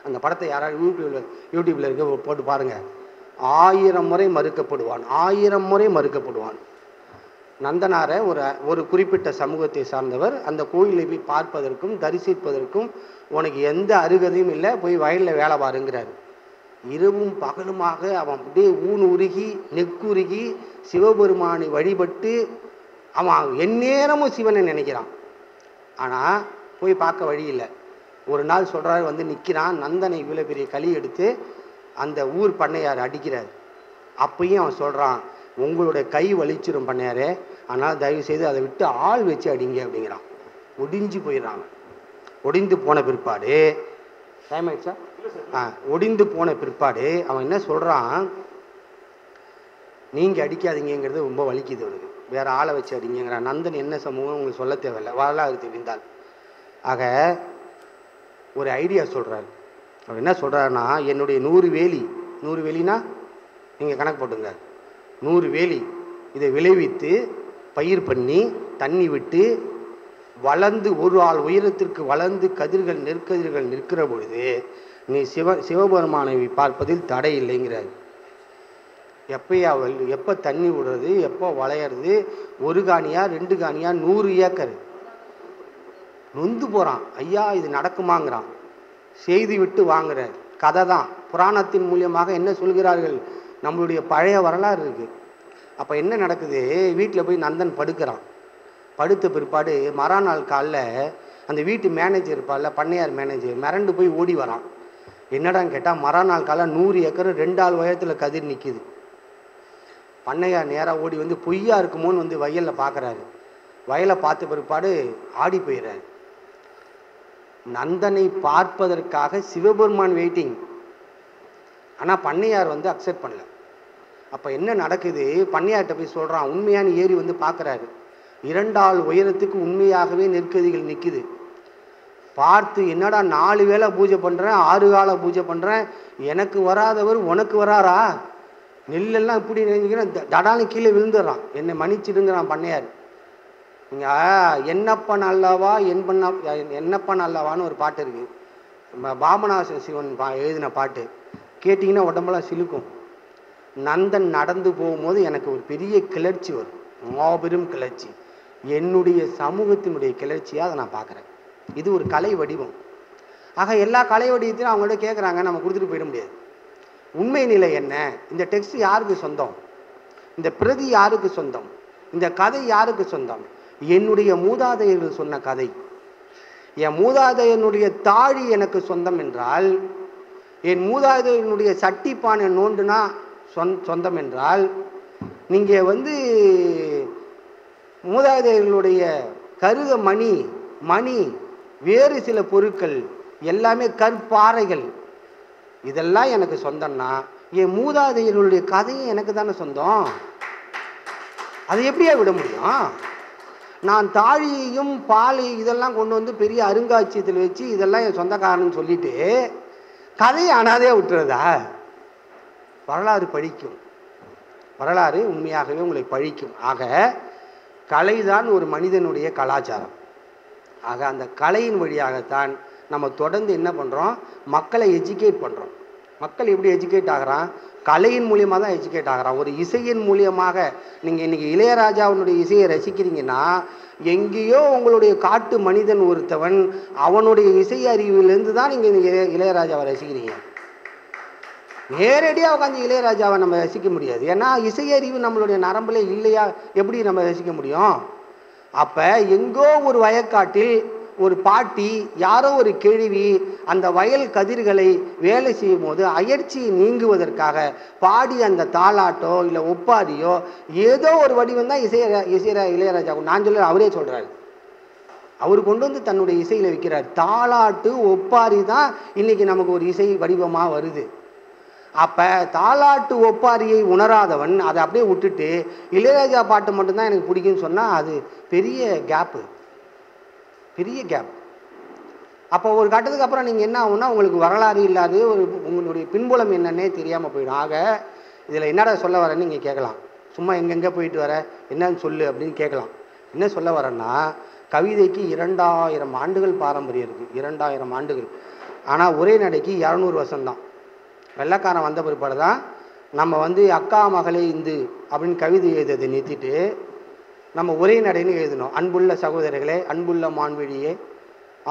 அந்த படத்தை யாராவது யூடியூப்ல யூடியூப்ல இருக்க போட்டு பாருங்க. ஆயிரம் முறை மறுக்கப்படுவான். ஆயிரம் முறை மறுக்கப்படுவான். நந்தனாரை ஒரு ஒரு குறிப்பிட்ட சமூகத்தை சார்ந்தவர் அந்த கோயிலை போய் பார்ப்பதற்கும் தரிசிப்பதற்கும் உனக்கு எந்த அருகதையும் இல்லை போய் வயலில் வேலை பாருங்கிறார். இரவும் பகலுமாக அவன் அப்படியே ஊன் உருகி நெக்குருகி சிவபெருமானை வழிபட்டு அவன் எந்நேரமும் சிவனை நினைக்கிறான். ஆனால் போய் பார்க்க வழி இல்லை. ஒரு நாள் சொல்கிறாரு வந்து நிற்கிறான் நந்தனை இவ்வளோ பெரிய களி எடுத்து அந்த ஊர் பண்ணையார் அடிக்கிறார். அப்பயும் அவன் சொல்கிறான் உங்களுடைய கை வலிச்சிரும் பண்ணையாரே ஆனால் தயவுசெய்து அதை விட்டு ஆள் வச்சு அடிங்க அப்படிங்கிறான். ஒடிஞ்சு போயிடுறான் ஒடிந்து போன பிற்பாடு டைம் ஆயிடுச்சா? ஆ ஒடிந்து போன பிற்பாடு அவன் என்ன சொல்கிறான் நீங்கள் அடிக்காதீங்கங்கிறது ரொம்ப வலிக்குது அவனுக்கு. வேற ஆளை வச்சு நந்தன் என்ன சமூகம் உங்களுக்கு சொல்ல தேவையில்லை. வரலாறு தெரிந்தால். ஆக ஒரு ஐடியா சொல்கிறாரு அவர் என்ன சொல்கிறாருன்னா என்னுடைய நூறு வேலி. நூறு வேலினா நீங்கள் கணக்கு போட்டுங்க நூறு வேலி. இதை விளைவித்து பயிர் பண்ணி தண்ணி விட்டு வளர்ந்து ஒரு ஆள் உயரத்திற்கு வளர்ந்து கதிர்கள் நெற்கதிர்கள் நிற்கிற பொழுது நீ சிவ சிவபெருமானை பார்ப்பதில் தடை இல்லைங்கிறார். எப்பயா வல் எப்போ தண்ணி விடுறது எப்போ வளையிறது? ஒரு காணியா ரெண்டு காணியா? நூறு ஏக்கர். நொந்து போகிறான் ஐயா இது நடக்குமாங்கிறான். செய்தி விட்டு வாங்குற கதை தான். புராணத்தின் மூலியமாக என்ன சொல்கிறார்கள்? நம்மளுடைய பழைய வரலாறு இருக்குது அப்போ என்ன நடக்குது? வீட்டில் போய் நந்தன் படுக்கிறான். படுத்த பிற்பாடு மறாநாள் காலில் அந்த வீட்டு மேனேஜர் இருப்பார்ல பண்ணையார் மேனேஜர் மிரண்டு போய் ஓடி வரான். என்னடான்னு கேட்டால் மறாநாள் காலம் நூறு ஏக்கர் ரெண்டு ஆள் உயரத்தில் கதிர் நிற்கிது பண்ணையார் நேராக ஓடி வந்து பொய்யா இருக்குமோன்னு வந்து வயலில் பார்க்குறாரு வயலை பார்த்த பிற்பாடு ஆடி போயிடுறாரு நந்தனை பார்ப்பதற்காக சிவபெருமான் வெயிட்டிங் ஆனால் பண்ணையார் வந்து அக்செப்ட் பண்ணல. அப்போ என்ன நடக்குது? பண்ணையார்கிட்ட போய் சொல்கிறான் உண்மையான ஏறி வந்து பார்க்குறாரு இரண்டாள் உயரத்துக்கு உண்மையாகவே நெற்கதிகள் நிற்குது பார்த்து என்னடா நாலு வேளை பூஜை பண்ணுறேன் ஆறு கால பூஜை பண்ணுறேன் எனக்கு வராதவர் உனக்கு வராரா? நெல்லெல்லாம் இப்படி நினைக்கிறேன் தடாலும் கீழே விழுந்துடுறான். என்னை மன்னிச்சிடுங்கிறான் பண்ணையார். நீங்கள் என்னப்பன் அல்லவா என் பண்ண என்னப்பன் அல்லவான்னு ஒரு பாட்டு இருக்குது நம்ம பாமநாச சிவன் பா எழுதின பாட்டு. கேட்டிங்கன்னா உடம்பெல்லாம் சிலுக்கும். நந்தன் நடந்து போகும்போது எனக்கு ஒரு பெரிய கிளர்ச்சி வரும். மாபெரும் கிளர்ச்சி. என்னுடைய சமூகத்தினுடைய கிளர்ச்சியாக அதை நான் பார்க்குறேன். இது ஒரு கலை வடிவம். ஆக எல்லா கலை வடிவத்தையும் அவங்கள்ட்ட கேட்குறாங்க நம்ம கொடுத்துட்டு போயிட முடியாது. உண்மை நிலை என்ன? இந்த டெக்ஸ்ட் யாருக்கு சொந்தம்? இந்த பிரதி யாருக்கு சொந்தம்? இந்த கதை யாருக்கு சொந்தம்? என்னுடைய மூதாதையர்கள் சொன்ன கதை. என் மூதாதையனுடைய தாழி எனக்கு சொந்தம் என்றால் என் மூதாதையனுடைய சட்டிப்பானை நோண்டுனா சொந் சொந்தம் என்றால் நீங்கள் வந்து மூதாதையர்களுடைய கருக மணி மணி வேறு சில பொருட்கள் எல்லாமே கற்பாறைகள். இதெல்லாம் எனக்கு சொந்தம்னா என் மூதாதையர்களுடைய கதையும் எனக்கு தானே சொந்தம்? அதை எப்படியா விட முடியும்? நான் தாழியையும் பால் இதெல்லாம் கொண்டு வந்து பெரிய அருங்காட்சியத்தில் வச்சு இதெல்லாம் என் சொந்தக்காரன்னு சொல்லிட்டு கதையை அனாதையாக விட்டுறதா? வரலாறு பழிக்கும் வரலாறு உண்மையாகவே உங்களை பழிக்கும். ஆக கலைதான் ஒரு மனிதனுடைய கலாச்சாரம். ஆக அந்த கலையின் வழியாகத்தான் நம்ம தொடர்ந்து என்ன பண்ணுறோம் மக்களை எஜுகேட் பண்ணுறோம் மக்கள் எப்படி எஜுகேட் ஆகிறான்? கலையின் மூலியமாக தான் எஜுகேட் ஆகிறான். ஒரு இசையின் மூலியமாக நீங்கள் இன்றைக்கி இளையராஜாவினுடைய இசையை ரசிக்கிறீங்கன்னா எங்கேயோ உங்களுடைய காட்டு மனிதன் ஒருத்தவன் அவனுடைய இசை அறிவிலிருந்து தான் நீங்கள் இளைய இளையராஜாவை ரசிக்கிறீங்க. நேரடியாக உட்காந்து இளையராஜாவை நம்ம ரசிக்க முடியாது. ஏன்னா இசையறிவு நம்மளுடைய நரம்புல இல்லையா? எப்படி நம்ம ரசிக்க முடியும்? அப்போ எங்கோ ஒரு வயக்காட்டில் ஒரு பாட்டி யாரோ ஒரு கேள்வி அந்த வயல் கதிர்களை வேலை செய்யும் போது அயற்சி நீங்குவதற்காக பாடி அந்த தாளாட்டோ இல்லை ஒப்பாரியோ ஏதோ ஒரு வடிவம் தான் இசை இசையரா இளையராஜா நான் சொல்ல அவரே சொல்கிறாரு அவர் கொண்டு வந்து தன்னுடைய இசையில் வைக்கிறார். தாளாட்டு ஒப்பாரி தான் இன்னைக்கு நமக்கு ஒரு இசை வடிவமாக வருது. அப்போ தாலாட்டு ஒப்பாரியை உணராதவன் அதை அப்படியே விட்டுட்டு இளையராஜா பாட்டு மட்டும்தான் எனக்கு பிடிக்கும்னு சொன்னால் அது பெரிய கேப்பு பெரிய கேப் அப்போ ஒரு கட்டத்துக்கு அப்புறம் நீங்கள் என்ன ஆகும்னா உங்களுக்கு வரலாறு இல்லாது ஒரு உங்களுடைய பின்புலம் என்னன்னே தெரியாமல் போயிடும். ஆக இதில் என்னடா சொல்ல வரேன்னு நீங்கள் கேட்கலாம். சும்மா எங்கெங்கே போயிட்டு வர என்னன்னு சொல்லு அப்படின்னு கேட்கலாம். என்ன சொல்ல வரேன்னா கவிதைக்கு இரண்டாயிரம் ஆண்டுகள் பாரம்பரியம் இருக்குது இரண்டாயிரம் ஆண்டுகள். ஆனால் ஒரே நடைக்கு இரநூறு வருஷம்தான் வெள்ளக்காரன் வந்த பிற்பாடு தான் நம்ம வந்து அக்கா மகளே இந்து அப்படின்னு கவிதை எழுதுறதை நிறுத்திட்டு நம்ம ஒரே நடைன்னு எழுதணும். அன்புள்ள சகோதரர்களே அன்புள்ள மான்வெளியே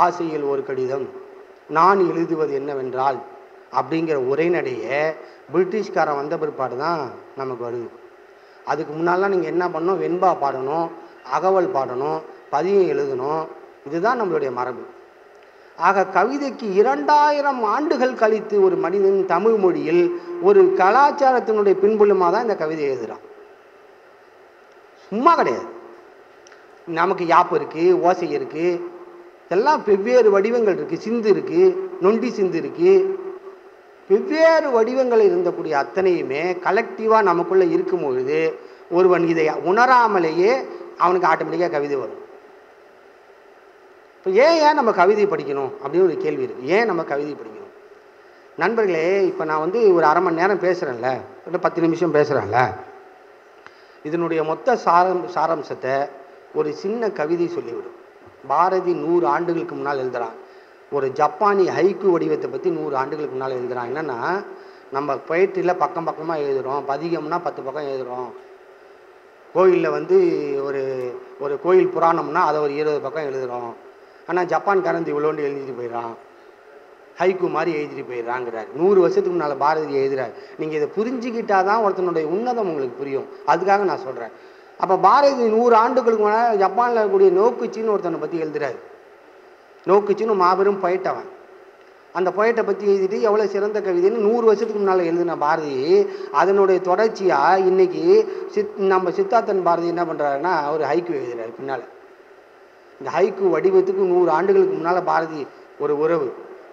ஆசையில் ஒரு கடிதம். நான் எழுதுவது என்னவென்றால் அப்படிங்கிற ஒரே நடையை பிரிட்டிஷ்காரன் வந்த பிற்பாடு தான் நமக்கு வருது. அதுக்கு முன்னாலாம் நீங்கள் என்ன பண்ணணும்? வெண்பா பாடணும் அகவல் பாடணும் பதியம் எழுதணும். இதுதான் நம்மளுடைய மரபு. ஆக கவிதைக்கு இரண்டாயிரம் ஆண்டுகள் கழித்து ஒரு மனிதன் தமிழ் மொழியில் ஒரு கலாச்சாரத்தினுடைய பின்புலமாக தான் இந்த கவிதை எழுதுகிறான் சும்மா கிடையாது. நமக்கு யாப்பு இருக்குது ஓசை இருக்குது எல்லாம் வெவ்வேறு வடிவங்கள் இருக்குது சிந்து இருக்குது நொண்டி சிந்து இருக்குது வெவ்வேறு வடிவங்கள் இருந்தக்கூடிய அத்தனையுமே கலெக்டிவாக நமக்குள்ளே இருக்கும் பொழுது ஒருவன் இதை உணராமலேயே அவனுக்கு ஆட்டோமேட்டிக்காக கவிதை வரும். இப்போ ஏன் ஏன் நம்ம கவிதை படிக்கணும் அப்படின்னு ஒரு கேள்வி இருக்குது ஏன் நம்ம கவிதை படிக்கணும்? நண்பர்களே இப்போ நான் வந்து ஒரு அரை மணி நேரம் பேசுகிறேன்ல இல்லை பத்து நிமிஷம் பேசுகிறேன்ல இதனுடைய மொத்த சாரம் சாராம்சத்தை ஒரு சின்ன கவிதை சொல்லிவிடும். பாரதி நூறு ஆண்டுகளுக்கு முன்னால் எழுதுகிறான் ஒரு ஜப்பானி ஹைக்கு வடிவத்தை பற்றி நூறு ஆண்டுகளுக்கு முன்னால் எழுதுகிறான் என்னன்னா நம்ம போயிட்டில் பக்கம் பக்கமாக எழுதுகிறோம் பதிகம்னா பத்து பக்கம் எழுதுகிறோம் கோயிலில் வந்து ஒரு ஒரு கோயில் புராணம்னா அதை ஒரு இருபது பக்கம் எழுதுகிறோம் ஆனால் ஜப்பான்காரன் இவ்வளோண்டு எழுதிட்டு போயிடறான். ஹைக்கு மாதிரி எழுதிட்டு போயிடுறாங்கிறார் நூறு வருஷத்துக்கு முன்னால் பாரதி எழுதுகிறார் நீங்கள் இதை புரிஞ்சுக்கிட்டாதான் தான் ஒருத்தனுடைய உன்னதம் உங்களுக்கு புரியும். அதுக்காக நான் சொல்கிறேன் அப்போ பாரதி நூறு ஆண்டுகளுக்கு முன்னால் ஜப்பானில் இருக்கக்கூடிய நோக்குச்சின்னு ஒருத்தனை பற்றி எழுதுறாரு. நோக்குச்சின்னு மாபெரும் போயிட்டவன் அந்த போயிட்டை பற்றி எழுதிட்டு எவ்வளோ சிறந்த கவிதைன்னு நூறு வருஷத்துக்கு முன்னால் எழுதின பாரதி அதனுடைய தொடர்ச்சியாக இன்றைக்கி சித் நம்ம சித்தார்த்தன் பாரதி என்ன பண்ணுறாருன்னா அவர் ஹைக்கு எழுதுறாரு பின்னால். இந்த ஹைக்கு வடிவத்துக்கு நூறு ஆண்டுகளுக்கு முன்னால் பாரதி ஒரு உறவு.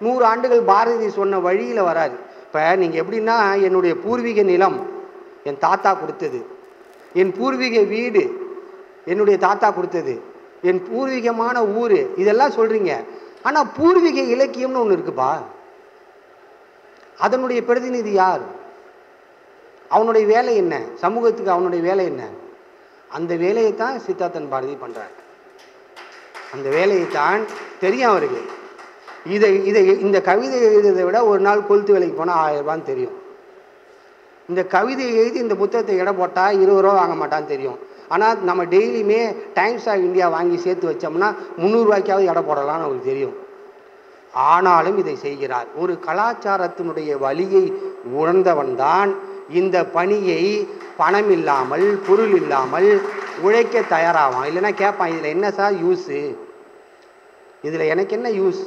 நூறு ஆண்டுகள் பாரதி சொன்ன வழியில் வராது இப்போ நீங்கள் எப்படின்னா என்னுடைய பூர்வீக நிலம் என் தாத்தா கொடுத்தது. என் பூர்வீக வீடு என்னுடைய தாத்தா கொடுத்தது. என் பூர்வீகமான ஊர். இதெல்லாம் சொல்கிறீங்க ஆனால் பூர்வீக இலக்கியம்னு ஒன்று இருக்குப்பா. அதனுடைய பிரதிநிதி யார்? அவனுடைய வேலை என்ன? சமூகத்துக்கு அவனுடைய வேலை என்ன? அந்த வேலையை தான் சித்தார்த்தன் பாரதி பண்ணுறார் அந்த வேலையை தான் தெரியும் அவருக்கு. இதை இதை இந்த கவிதை எழுதுறதை விட ஒரு நாள் கொளுத்து வேலைக்கு போனால் ஆயிரம் ரூபான்னு தெரியும். இந்த கவிதையை எழுதி இந்த புத்தகத்தை எடை போட்டால் இருபது ரூபா வாங்க மாட்டான்னு தெரியும். ஆனால் நம்ம டெய்லியுமே டைம்ஸ் ஆஃப் இந்தியா வாங்கி சேர்த்து வச்சோம்னா முந்நூறுரூவாய்க்காவது எடை போடலாம்னு அவங்களுக்கு தெரியும். ஆனாலும் இதை செய்கிறார். ஒரு கலாச்சாரத்தினுடைய வழியை உணர்ந்தவன் தான் இந்த பணியை பணம் இல்லாமல் பொருள் இல்லாமல் உழைக்க தயாராவான். இல்லைன்னா கேட்பான் இதில் என்ன சார் யூஸு இதில் எனக்கு என்ன யூஸ்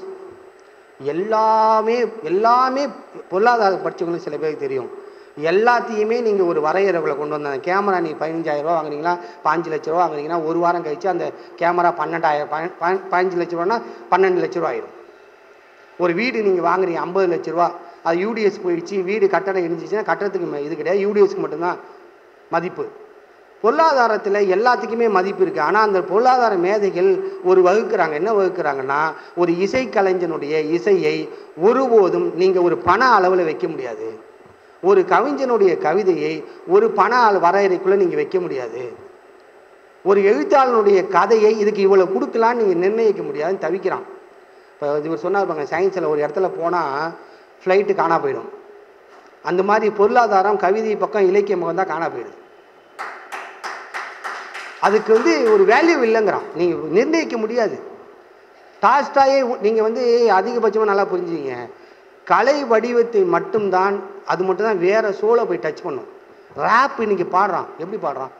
எல்லாமே எல்லாமே பொருளாதார படித்தவங்களுக்கு சில பேருக்கு தெரியும். எல்லாத்தையுமே நீங்கள் ஒரு வரையறைகளை கொண்டு வந்தாங்க. கேமரா நீங்கள் பதினஞ்சாயிரம் ரூபா வாங்குறீங்களா பாஞ்சு லட்ச ரூபா வாங்குறீங்கன்னா ஒரு வாரம் கழிச்சு அந்த கேமரா பன்னெண்டாயிரம் ப- பதினஞ்சு லட்ச ரூபான்னா பன்னெண்டு லட்ச ரூபா ஆயிடும் ஒரு வீடு நீங்கள் வாங்குறீங்க ஐம்பது லட்ச ரூபா. அது யூடிஎஸ் போயிடுச்சு வீடு கட்டடம் இருந்துச்சுன்னா கட்டடத்துக்கு இது கிடையாது. யூடிஎஸ்க்கு மட்டும்தான் மதிப்பு. பொருளாதாரத்தில் எல்லாத்துக்குமே மதிப்பு இருக்குது ஆனால் அந்த பொருளாதார மேதைகள் ஒரு வகுக்கிறாங்க. என்ன வகுக்கிறாங்கன்னா ஒரு இசைக்கலைஞனுடைய இசையை ஒருபோதும் நீங்கள் ஒரு பண அளவில் வைக்க முடியாது. ஒரு கவிஞனுடைய கவிதையை ஒரு பண ஆள் வரையறைக்குள்ளே நீங்கள் வைக்க முடியாது. ஒரு எழுத்தாளனுடைய கதையை இதுக்கு இவ்வளோ கொடுக்கலான்னு நீங்கள் நிர்ணயிக்க முடியாதுன்னு தவிக்கிறான். இப்போ இவர் சொன்னார் பாருங்க சயின்ஸில் ஒரு இடத்துல போனால் ஃப்ளைட்டு காணா போயிடும். அந்த மாதிரி பொருளாதாரம் கவிதை பக்கம் இலக்கிய முகம் தான் காணா போயிடுது. அதுக்கு வந்து ஒரு வேல்யூ இல்லைங்கிறான். நீங்கள் நிர்ணயிக்க முடியாது. டாஸ்டாயே நீங்கள் வந்து அதிகபட்சமாக நல்லா புரிஞ்சுங்க கலை வடிவத்தை மட்டும்தான் அது மட்டும்தான் வேறு சோலை போய் டச் பண்ணும். ரேப் இன்னைக்கு பாடுறான். எப்படி பாடுறான்?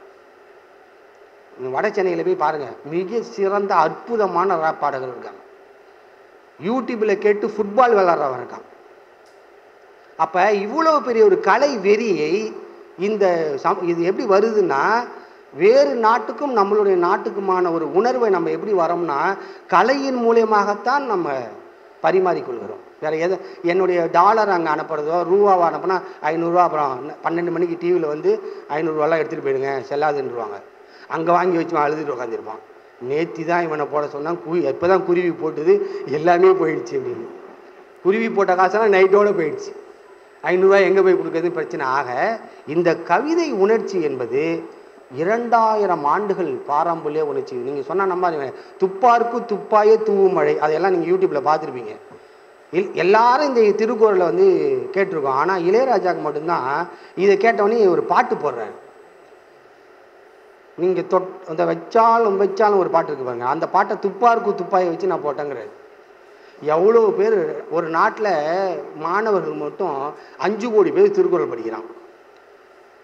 வட சென்னையில் போய் பாருங்கள் மிக சிறந்த அற்புதமான ரேப் பாடகர்கள் இருக்காங்க. யூடியூப்பில் கேட்டு ஃபுட்பால் விளாட்றவன் இருக்கான். அப்போ இவ்வளோ பெரிய ஒரு கலை வெறியை இந்த சம் இது எப்படி வருதுன்னா வேறு நாட்டுக்கும் நம்மளுடைய நாட்டுக்குமான ஒரு உணர்வை நம்ம எப்படி வரோம்னா கலையின் மூலியமாகத்தான் நம்ம பரிமாறிக்கொள்கிறோம். வேற எது என்னுடைய டாலர் அங்கே அனுப்புறதோ ரூபாவை அனுப்புனா ஐநூறுரூவா அப்புறம் பன்னெண்டு மணிக்கு டிவியில் வந்து ஐநூறுரூவாலாம் எடுத்துகிட்டு போயிடுங்க செல்லாதுன்றுவாங்க. அங்கே வாங்கி வச்சு அழுதுட்டு உட்காந்துருப்பான் நேத்தி தான் இவனை போட சொன்னான் குவி இப்போ தான் குருவி போட்டுது எல்லாமே போயிடுச்சு அப்படின்னு. குருவி போட்ட காசெல்லாம் நைட்டோடு போயிடுச்சு. ஐநூறுரூவா எங்கே போய் கொடுக்கறதுன்னு பிரச்சனை ஆக இந்த கவிதை உணர்ச்சி என்பது இரண்டாயிரம் ஆண்டுகள் பாரம்பரிய உணர்ச்சி. நீங்கள் சொன்னால் நம்ம துப்பாருக்கு துப்பாயே தூவு மழை அதையெல்லாம் நீங்கள் யூடியூப்பில் பார்த்துருப்பீங்க. இல் எல்லாரும் இந்த திருக்குறளை வந்து கேட்டிருக்கோம். ஆனால் இளையராஜாவுக்கு மட்டும்தான் இதை கேட்டவொடனே ஒரு பாட்டு போடுறாரு. நீங்கள் தொட் அந்த வச்சாலும் வச்சாலும் ஒரு பாட்டு இருக்கு பாருங்க. அந்த பாட்டை துப்பாருக்கு துப்பாயை வச்சு நான் போட்டேங்கிறாரு. எவ்வளோ பேர் ஒரு நாட்டில் மாணவர்கள் மட்டும் அஞ்சு கோடி பேர் திருக்குறள் படிக்கிறான்.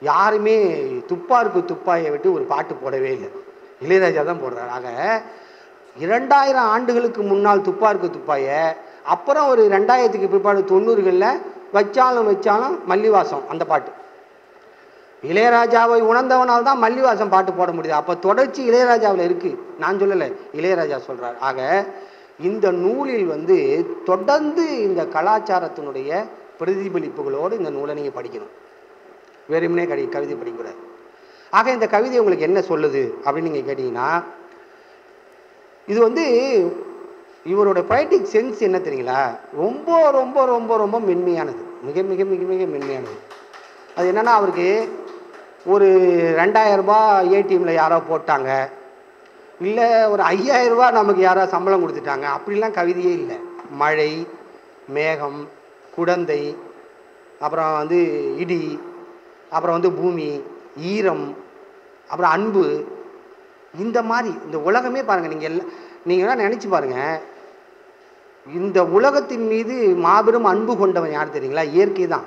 யாருமே துப்பாருக்கு துப்பாயை விட்டு ஒரு பாட்டு போடவே இல்லை. இளையராஜா தான் போடுறாரு. ஆக இரண்டாயிரம் ஆண்டுகளுக்கு முன்னால் துப்பாருக்கு துப்பாயை அப்புறம் ஒரு ரெண்டாயிரத்துக்கு பிற்பாடு தொண்ணூறுகளில் வச்சாலும் வச்சாலும் மல்லிவாசம் அந்த பாட்டு. இளையராஜாவை உணர்ந்தவனால் தான் மல்லிவாசம் பாட்டு போட முடியுது. அப்போ தொடர்ச்சி இளையராஜாவில் இருக்குது நான் சொல்லலை இளையராஜா சொல்கிறார் ஆக இந்த நூலில் வந்து தொடர்ந்து இந்த கலாச்சாரத்தினுடைய பிரதிபலிப்புகளோடு இந்த நூலை நீங்கள் படிக்கணும். வெறுமனே கடி கவிதை படிக்கக்கூடாது. ஆக இந்த கவிதை உங்களுக்கு என்ன சொல்லுது அப்படின்னு நீங்கள் கேட்டிங்கன்னா இது வந்து இவரோட பொய்டிக் சென்ஸ் என்ன தெரியுங்களா? ரொம்ப ரொம்ப ரொம்ப ரொம்ப மென்மையானது. மிக மிக மிக மிக மென்மையானது. அது என்னென்னா அவருக்கு ஒரு ரெண்டாயிரரூபா ஏடிஎம்மில் யாரோ போட்டாங்க. இல்லை ஒரு ஐயாயிரரூபா நமக்கு யாரோ சம்பளம் கொடுத்துட்டாங்க. அப்படிலாம் கவிதையே இல்லை. மழை மேகம் குடந்தை அப்புறம் வந்து இடி அப்புறம் வந்து பூமி ஈரம் அப்புறம் அன்பு இந்த மாதிரி இந்த உலகமே பாருங்கள் நீங்கள் எல்லாம் நீங்கள் வேணால் நினச்சி பாருங்கள் இந்த உலகத்தின் மீது மாபெரும் அன்பு கொண்டவன் யார் தெரியுங்களா? இயற்கை தான்.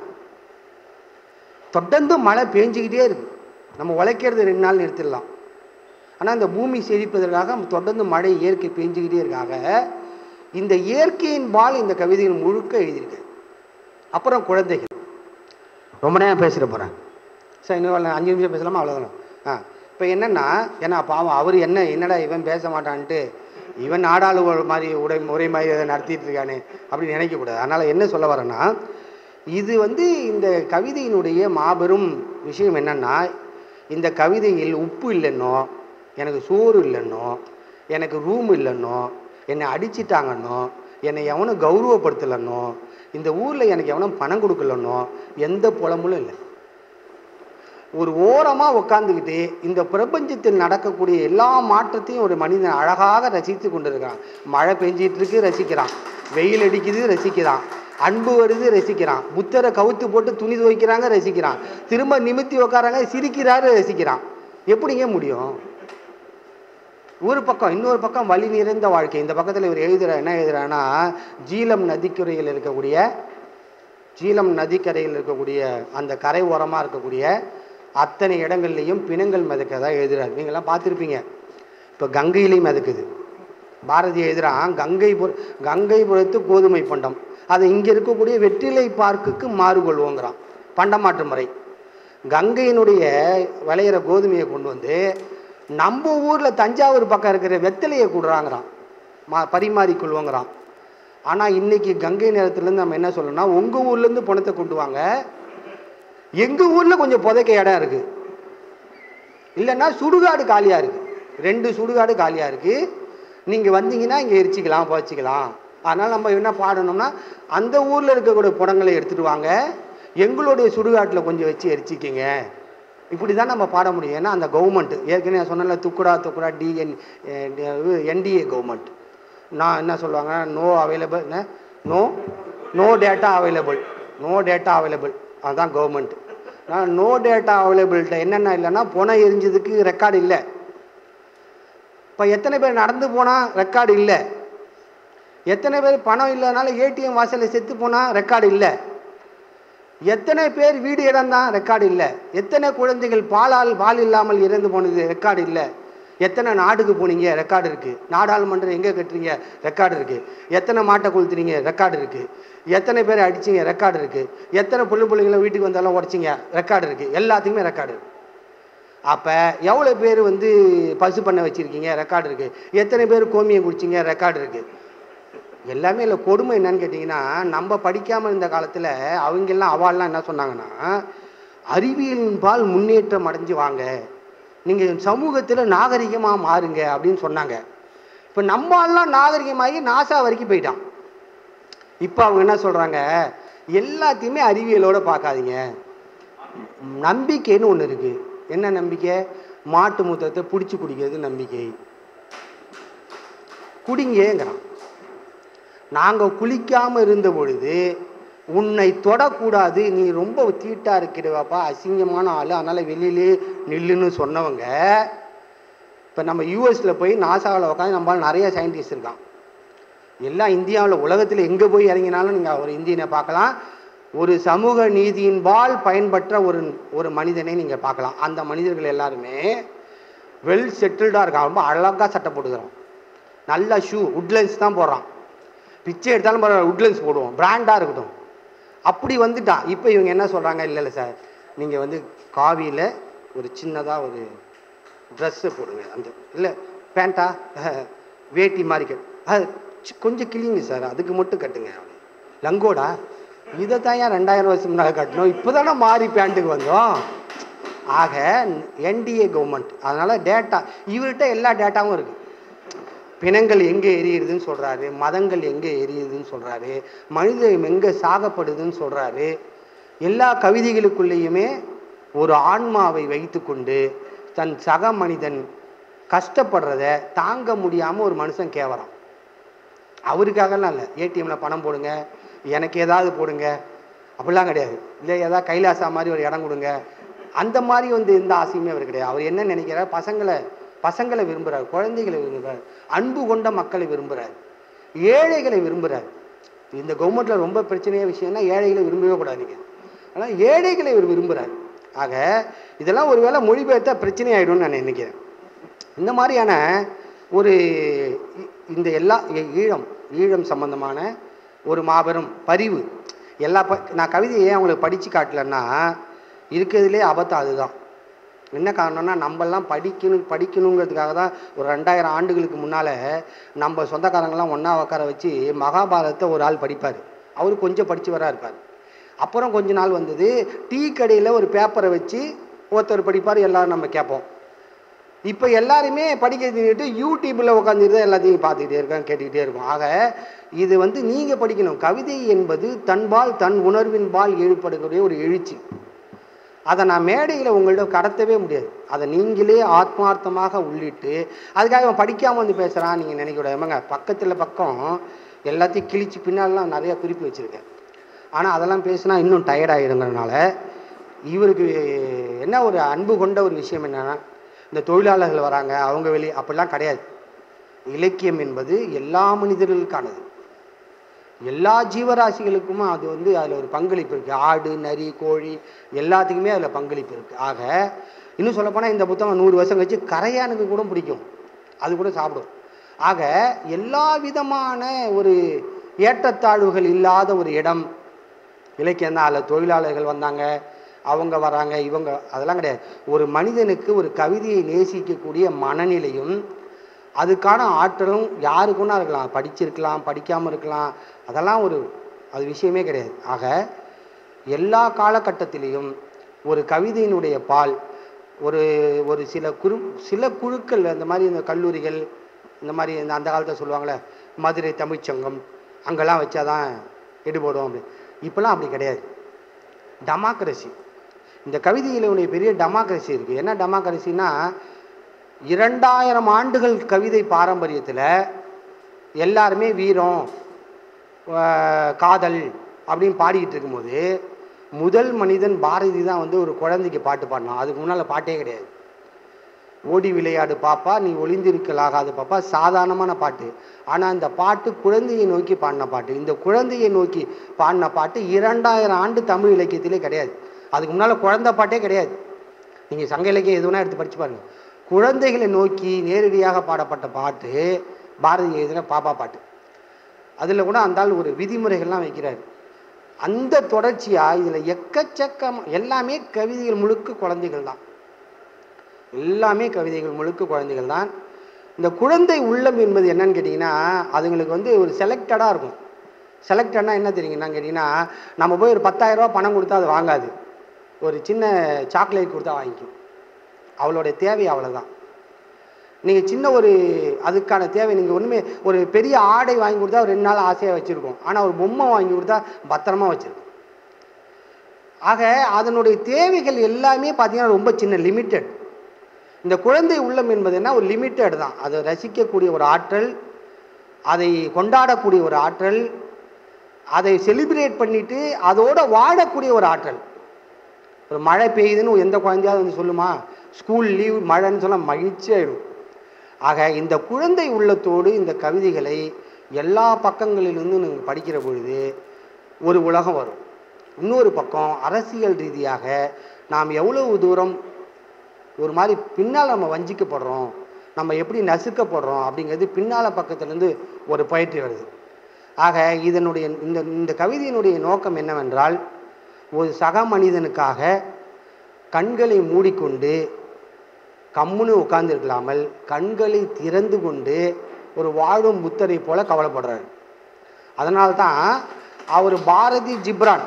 தொடர்ந்து மழை பேஞ்சிக்கிட்டே இருக்கு. நம்ம உழைக்கிறது ரெண்டு நாள் நிறுத்திடலாம் ஆனால் இந்த பூமி செழிப்பதற்காக தொடர்ந்து மழை இயற்கை பெஞ்சிக்கிட்டே இருக்காக இந்த இயற்கையின் பால் இந்த கவிதைகள் முழுக்க எழுதியிருக்கு. அப்புறம் குழந்தைகள். ரொம்ப நேரம் பேசிட போகிறேன் சார் இன்னும் அஞ்சு நிமிஷம் பேசலாமா? அவ்வளோதானே ஆ. இப்போ என்னென்னா ஏன்னா பாவம் அவர் என்ன என்னடா இவன் பேச மாட்டான்ட்டு இவன் நாடாளுமன்ற மாதிரி உடை முறை மாதிரி அதை நடத்திட்டு இருக்கானே அப்படின்னு நினைக்கக்கூடாது அதனால் என்ன சொல்ல வரேன்னா இது வந்து இந்த கவிதையினுடைய மாபெரும் விஷயம் என்னென்னா இந்த கவிதையில் உப்பு இல்லைன்னோ எனக்கு சோறு இல்லைன்னோ எனக்கு ரூம் இல்லைன்னோ என்னை அடிச்சிட்டாங்கன்னோ என்னை எவனும் கௌரவப்படுத்தலைன்னோ இந்த ஊரில் எனக்கு எவனும் பணம் கொடுக்கலன்னோ எந்த புலம்பலும் இல்லை. ஒரு ஓரமாக உட்காந்துக்கிட்டு இந்த பிரபஞ்சத்தில் நடக்கக்கூடிய எல்லா மாற்றத்தையும் ஒரு மனிதன் அழகாக ரசித்து கொண்டிருக்கிறான். மழை பெஞ்சிட்டு இருக்கு ரசிக்கிறான். வெயில் அடிக்குது ரசிக்கிறான். அன்பு வருது ரசிக்கிறான். புத்தரை கவுத்து போட்டு துணி துவைக்கிறாங்க ரசிக்கிறான். திரும்ப நிமித்தி உட்காராங்க சிரிக்கிறாரு ரசிக்கிறான். எப்படிங்க முடியும்? ஒரு பக்கம் இன்னொரு பக்கம் வழி நிறைந்த வாழ்க்கை. இந்த பக்கத்தில் இவர் எழுதுற என்ன எழுதுறான்னா ஜீலம் நதிக்கரையில் இருக்கக்கூடிய ஜீலம் நதிக்கரையில் இருக்கக்கூடிய அந்த கரை ஓரமாக இருக்கக்கூடிய அத்தனை இடங்கள்லையும் பிணங்கள் மிதக்கதா எழுதுறாரு. நீங்கள்லாம் பார்த்துருப்பீங்க. இப்போ கங்கையிலையும் மிதக்குது. பாரதி எழுதுறான் கங்கைபுர கங்கைபுரத்து கோதுமை பண்டம். அதை இங்கே இருக்கக்கூடிய வெற்றிலை பார்க்குக்கு மாறுகொள்வோங்கிறான். பண்டமாற்று முறை. கங்கையினுடைய விளையிற கோதுமையை கொண்டு வந்து நம்ம ஊரில் தஞ்சாவூர் பக்கம் இருக்கிற வெத்தலையை கொடுறாங்கிறான். மா பரிமாறிக்கொள்வோங்கிறான். ஆனால் இன்னைக்கு கங்கை நேரத்துலேருந்து நம்ம என்ன சொல்லணும்னா உங்கள் ஊர்லேருந்து பணத்தை கொண்டு வாங்க. எங்கள் ஊரில் கொஞ்சம் புதைக்க இடம் இருக்குது இல்லைன்னா சுடுகாடு காலியாக இருக்குது ரெண்டு சுடுகாடு காலியாக இருக்குது நீங்கள் வந்தீங்கன்னா இங்கே எரிச்சிக்கலாம் புதைச்சிக்கலாம். அதனால் நம்ம என்ன பாடணும்னா அந்த ஊரில் இருக்கக்கூடிய புடங்களை எடுத்துகிட்டு வாங்க. எங்களுடைய சுடுகாட்டில் கொஞ்சம் வச்சு எரிச்சிக்கிங்க. இப்படி தான் நம்ம பாட முடியும். ஏன்னா அந்த கவர்மெண்ட் ஏற்கனவே நான் சொன்னல துக்குடா துக்குடா டிஎன் என்டிஏ கவர்மெண்ட் நான் என்ன சொல்லுவாங்க நோ அவைலபிள் என்ன? No no data available no data available அதுதான் கவர்மெண்ட் நோ டேட்டா அவைலபிள்கிட்ட என்னென்ன இல்லைன்னா புனம் எரிஞ்சதுக்கு ரெக்கார்டு இல்லை. இப்போ எத்தனை பேர் நடந்து போனால் ரெக்கார்டு இல்லை? எத்தனை பேர் பணம் இல்லைனால ஏடிஎம் வாசலில் செத்து போனால் ரெக்கார்டு இல்லை? எத்தனை பேர் வீடு இழந்தான் ரெக்கார்டு இல்லை? எத்தனை குழந்தைகள் பாலால் பால் இல்லாமல் இறந்து போனது ரெக்கார்டு இல்லை? எத்தனை நாடுக்கு போனீங்க? ரெக்கார்டு இருக்குது நாடாளுமன்றம் எங்கே கட்டுறீங்க? ரெக்கார்டு இருக்குது எத்தனை மாட்டை கொளுத்துறீங்க ரெக்கார்டு இருக்குது எத்தனை பேர் அடிச்சிங்க? ரெக்கார்டு இருக்குது எத்தனை புள்ளு பிள்ளைங்கள வீட்டுக்கு வந்தாலும் உடச்சிங்க? ரெக்கார்டு இருக்குது எல்லாத்துக்குமே ரெக்கார்டு அப்போ எவ்வளோ பேர் வந்து பசு பண்ண வச்சுருக்கீங்க? ரெக்கார்டு இருக்குது எத்தனை பேர் கோமியம் குடிச்சிங்க? ரெக்கார்டு இருக்குது எல்லாமே இல்லை. கொடுமை என்னன்னு கேட்டிங்கன்னா நம்ம படிக்காமல் இருந்த காலத்தில் அவங்கெல்லாம் அவாள்லாம் என்ன சொன்னாங்கன்னா அறிவியலின் பால் முன்னேற்றம் அடைஞ்சு வாங்க. நீங்கள் சமூகத்தில் நாகரிகமாக மாறுங்க அப்படின்னு சொன்னாங்க. இப்போ நம்மளெலாம் நாகரிகமாகி நாசா வரைக்கும் போயிட்டான். இப்போ அவங்க என்ன சொல்கிறாங்க எல்லாத்தையுமே அறிவியலோடு பார்க்காதீங்க. நம்பிக்கைன்னு ஒன்று இருக்குது என்ன நம்பிக்கை? மாட்டு மூத்தத்தை பிடிச்சி குடிக்கிறது நம்பிக்கை. குடிங்கேங்கிறான். நாங்கள் குளிக்காமல் இருந்த பொழுது உன்னை தொடக்கூடாது நீ ரொம்ப தீட்டாக இருக்கிறவாப்பா அசிங்கமான ஆள் அதனால் வெளியிலே நில்லுன்னு சொன்னவங்க இப்போ நம்ம யூஎஸில் போய் நாசாவில் உட்காந்து நம்மளால் நிறைய சயின்டிஸ்ட் இருக்கான். எல்லாம் இந்தியாவில் உலகத்தில் எங்கே போய் இறங்கினாலும் நீங்கள் ஒரு இந்தியனை பார்க்கலாம். ஒரு சமூக நீதியின்பால் பயன்பற்ற ஒரு ஒரு மனிதனை நீங்கள் பார்க்கலாம். அந்த மனிதர்கள் எல்லாருமே வெல் செட்டில்டாக இருக்கான் ரொம்ப அழகாக சட்டை போட்டுக்கிறான். நல்ல ஷூ உட்லன்ஸ் தான் போடுறான். பிச்சை எடுத்தாலும் பரவாயில்ல உட்லன்ஸ் போடுவோம். பிராண்டாக இருக்கட்டும். அப்படி வந்துட்டான் இப்போ இவங்க என்ன சொல்கிறாங்க இல்லை இல்லை சார் நீங்கள் வந்து காவியில் ஒரு சின்னதாக ஒரு ட்ரெஸ்ஸு போடுங்க. அந்த இல்லை பேண்ட்டா வேட்டி மாதிரி கட்டு அது கொஞ்சம் கிளிங்க சார் அதுக்கு மட்டும் கட்டுங்க. லங்கோடா? இதை தான் ஏன் ரெண்டாயிரம் வருஷம் முன்னாடி கட்டணும்? இப்போ தானே மாறி பேண்ட்டுக்கு வந்தோம். ஆக என்டிஏ கவர்மெண்ட் அதனால் டேட்டா இவர்கிட்ட எல்லா டேட்டாவும் இருக்குது பிணங்கள் எங்கே எரியுதுன்னு சொல்கிறாரு மதங்கள் எங்கே எரியுதுன்னு சொல்கிறாரு மனிதம் எங்கே சாகப்படுதுன்னு சொல்கிறாரு எல்லா கவிதைகளுக்குள்ளேயுமே ஒரு ஆன்மாவை வைத்துக்கொண்டு தன் சக மனிதன் கஷ்டப்படுறத தாங்க முடியாமல் ஒரு மனுஷன் கேவரான் அவருக்காகலாம் இல்லை. ஏடிஎம்மில் பணம் போடுங்க எனக்கு ஏதாவது போடுங்க. அப்படிலாம் கிடையாது. இல்லை ஏதாவது கைலாசா மாதிரி ஒரு இடம் கொடுங்க. அந்த மாதிரி வந்து எந்த ஆசையுமே அவர் கிடையாது. அவர் என்ன நினைக்கிறார்? பசங்களை பசங்களை விரும்புகிறார் குழந்தைகளை விரும்புகிறார் அன்பு கொண்ட மக்களை விரும்புகிறார் ஏழைகளை விரும்புகிறார் இந்த கவர்மெண்ட்டில் ரொம்ப பிரச்சனையாக விஷயம்னா ஏழைகளை விரும்பவே கூடாதுங்க. ஆனால் ஏழைகளை இவர் விரும்புகிறார் ஆக இதெல்லாம் ஒருவேளை மொழிபெயர்த்தா பிரச்சனை ஆகிடும்னு நான் நினைக்கிறேன். இந்த மாதிரியான ஒரு இந்த எல்லா ஈழம் ஈழம் சம்பந்தமான ஒரு மாபெரும் பரிவு. எல்லா ப நான் கவிதையை ஏன் அவங்களுக்கு படித்து காட்டலன்னா இருக்கிறதுலே அபத்தம் அதுதான். என்ன காரணம்னா நம்மெல்லாம் படிக்கணும் படிக்கணுங்கிறதுக்காக தான் ஒரு ரெண்டாயிரம் ஆண்டுகளுக்கு முன்னால் நம்ம சொந்தக்காரங்களாம் ஒன்றா உட்கார வச்சு மகாபாரதத்தை ஒரு ஆள் படிப்பார். அவர் கொஞ்சம் படிச்சவரா இருப்பார். அப்புறம் கொஞ்ச நாள் வந்தது டீ கடையில் ஒரு பேப்பரை வச்சு ஒருத்தர் படிப்பார் எல்லோரும் நம்ம கேட்போம் இப்போ எல்லாருமே படிக்கிறதுக்கிட்டு யூடியூப்பில் உட்காந்துட்டு தான் எல்லாத்தையும் பார்த்துக்கிட்டே இருக்கோம் கேட்டுக்கிட்டே இருக்கோம். ஆக இது வந்து நீங்கள் படிக்கணும். கவிதை என்பது தன்பால் தன் உணர்வின்பால் ஏற்படக்கூடிய ஒரு எழுச்சி. அதை நான் மேடையில் உங்கள்கிட்ட கடத்தவே முடியாது. அதை நீங்களே ஆத்மார்த்தமாக உள்ளிட்டு அதுக்காக இவன் படிக்காமல் வந்து பேசுகிறான் நீங்கள் நினைக்கக்கூடாது ஏமாங்க பக்கத்தில் பக்கம் எல்லாத்தையும் கிழிச்சு பின்னாலெலாம் நிறையா குறிப்பு வச்சுருக்கேன். ஆனால் அதெல்லாம் பேசினா இன்னும் டயர்டாகிடுங்கிறதுனால இவருக்கு என்ன ஒரு அன்பு கொண்ட ஒரு விஷயம் என்னென்னா இந்த தொழிலாளர்கள் வராங்க அவங்க வெளியே அப்படிலாம் கிடையாது. இலக்கியம் என்பது எல்லா மனிதர்களுக்கானது. எல்லா ஜீவராசிகளுக்கும் அது வந்து அதில் ஒரு பங்களிப்பு இருக்குது ஆடு நரி கோழி எல்லாத்துக்குமே அதில் பங்களிப்பு இருக்குது ஆக இன்னும் சொல்லப்போனால் இந்த புத்தகம் நூறு வருஷம் கழிச்சு கரையானுக்கு கூட பிடிக்கும். அது கூட சாப்பிடும். ஆக எல்லா விதமான ஒரு ஏற்றத்தாழ்வுகள் இல்லாத ஒரு இடம். இலக்கியம் தான் அதில் தொழிலாளர்கள் வந்தாங்க அவங்க வராங்க இவங்க அதெல்லாம் கிடையாது. ஒரு மனிதனுக்கு ஒரு கவிதையை நேசிக்கக்கூடிய மனநிலையும் அதுக்கான ஆற்றலும் யாருக்குன்னா இருக்கலாம். படிச்சிருக்கலாம் படிக்காமல் இருக்கலாம். அதெல்லாம் ஒரு அது விஷயமே கிடையாது. ஆக எல்லா காலகட்டத்திலையும் ஒரு கவிதையினுடைய பால் ஒரு ஒரு சில குரு சில குழுக்கள் அந்த மாதிரி இந்த கல்லூரிகள் இந்த மாதிரி இந்த அந்த காலத்தில் சொல்லுவாங்களே மதுரை தமிழ்ச்சங்கம் அங்கெல்லாம் வச்சாதான் எடுபடும் அப்படி. இப்போலாம் அப்படி கிடையாது. டெமோக்ரஸி. இந்த கவிதையில் உடைய பெரிய டெமோக்ரஸி இருக்குது என்ன டெமோக்ரஸினா இரண்டாயிரம் ஆண்டுகள் கவிதை பாரம்பரியத்தில் எல்லாருமே வீரம் காதல் அப்படின்னு பாடிக்கிட்டு இருக்கும்போது முதல் மனிதன் பாரதி தான் வந்து ஒரு குழந்தைக்கு பாட்டு பாடினான். அதுக்கு முன்னால் பாட்டே கிடையாது. ஓடி விளையாடு பாப்பா நீ ஒளிந்திருக்கலாகாது பாப்பா சாதாரணமான பாட்டு. ஆனால் இந்த பாட்டு குழந்தையை நோக்கி பாடின பாட்டு. இந்த குழந்தையை நோக்கி பாடின பாட்டு இரண்டாயிரம் ஆண்டு தமிழ் இலக்கியத்திலே கிடையாது. அதுக்கு முன்னால் குழந்தை பாட்டே கிடையாது. நீங்கள் சங்க இலக்கியம் எது வேணால் எடுத்து படிச்சு பாருங்கள் குழந்தைகளை நோக்கி நேரடியாக பாடப்பட்ட பாட்டு பாரதி எழுதின பாப்பா பாட்டு. அதில் கூட அந்த ஆள் ஒரு விதிமுறைகள்லாம் வைக்கிறார். அந்த தொடர்ச்சியாக இதில் எக்கச்சக்கம் எல்லாமே கவிதைகள் முழுக்க குழந்தைகள் தான். எல்லாமே கவிதைகள் முழுக்க குழந்தைகள் தான். இந்த குழந்தை உள்ளம் என்பது என்னன்னு கேட்டிங்கன்னா அதுங்களுக்கு வந்து ஒரு செலக்டடாக இருக்கும். செலக்டட்னா என்ன தெரியுங்கன்னு கேட்டிங்கன்னா நம்ம போய் ஒரு 10000 பணம் கொடுத்தா அது வாங்காது. ஒரு சின்ன சாக்லேட் கொடுத்தா வாங்கிக்கும். அவளுடைய தேவை அவ்வளோதான் நீங்கள் சின்ன ஒரு அதுக்கான தேவை நீங்கள் ஒன்றுமே ஒரு பெரிய ஆடை வாங்கி கொடுத்தா ஒரு ரெண்டு நாள் ஆசையாக வச்சுருக்கோம். ஆனால் ஒரு பொம்மை வாங்கி கொடுத்தா பத்திரமா வச்சுருக்கோம். ஆக அதனுடைய தேவைகள் எல்லாமே பார்த்தீங்கன்னா ரொம்ப சின்ன லிமிட்டெட் இந்த குழந்தை உள்ளம் என்பது என்ன? ஒரு லிமிட்டெட் தான். அதை ரசிக்கக்கூடிய ஒரு ஆற்றல் அதை கொண்டாடக்கூடிய ஒரு ஆற்றல் அதை செலிப்ரேட் பண்ணிவிட்டு அதோட வாழக்கூடிய ஒரு ஆற்றல். ஒரு மழை பெய்யுதுன்னு எந்த குழந்தையாவது வந்து சொல்லுமா? ஸ்கூல் லீவ் மழைன்னு சொன்னால் மகிழ்ச்சியாயிடும். ஆக இந்த குழந்தை உள்ளத்தோடு இந்த கவிதைகளை எல்லா பக்கங்களிலிருந்து நீங்கள் படிக்கிற பொழுது ஒரு உலகம் வரும். இன்னொரு பக்கம் அரசியல் ரீதியாக நாம் எவ்வளவு தூரம் ஒரு மாதிரி பின்னால் நம்ம வஞ்சிக்கப்படுறோம் நம்ம எப்படி நசுக்கப்படுறோம் அப்படிங்கிறது பின்னால் பக்கத்துலேருந்து ஒரு பயிற்சி வருது. ஆக இதனுடைய இந்த இந்த கவிதையினுடைய நோக்கம் என்னவென்றால் ஒரு சக மனிதனுக்காக கண்களை மூடிக்கொண்டு கம்முன்னு உட்கார்ந்திருக்கலாமல் கண்களை திறந்து கொண்டு ஒரு வாழும் புத்தரை போல கவலைப்படுறாரு. அதனால்தான் அவர் பாரதி ஜிப்ரான்.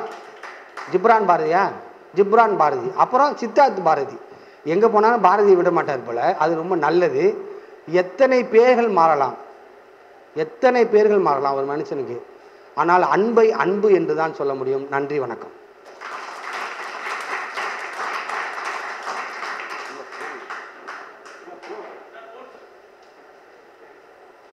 ஜிப்ரான் பாரதியா? ஜிப்ரான் பாரதி. அப்புறம் சித்தார்த் பாரதி. எங்கே போனாலும் பாரதியை விட மாட்டார் போல். அது ரொம்ப நல்லது. எத்தனை பேர்கள் மாறலாம்? எத்தனை பேர்கள் மாறலாம் ஒரு மனுஷனுக்கு? ஆனால் அன்பை அன்பு என்று தான் சொல்ல முடியும். நன்றி வணக்கம்.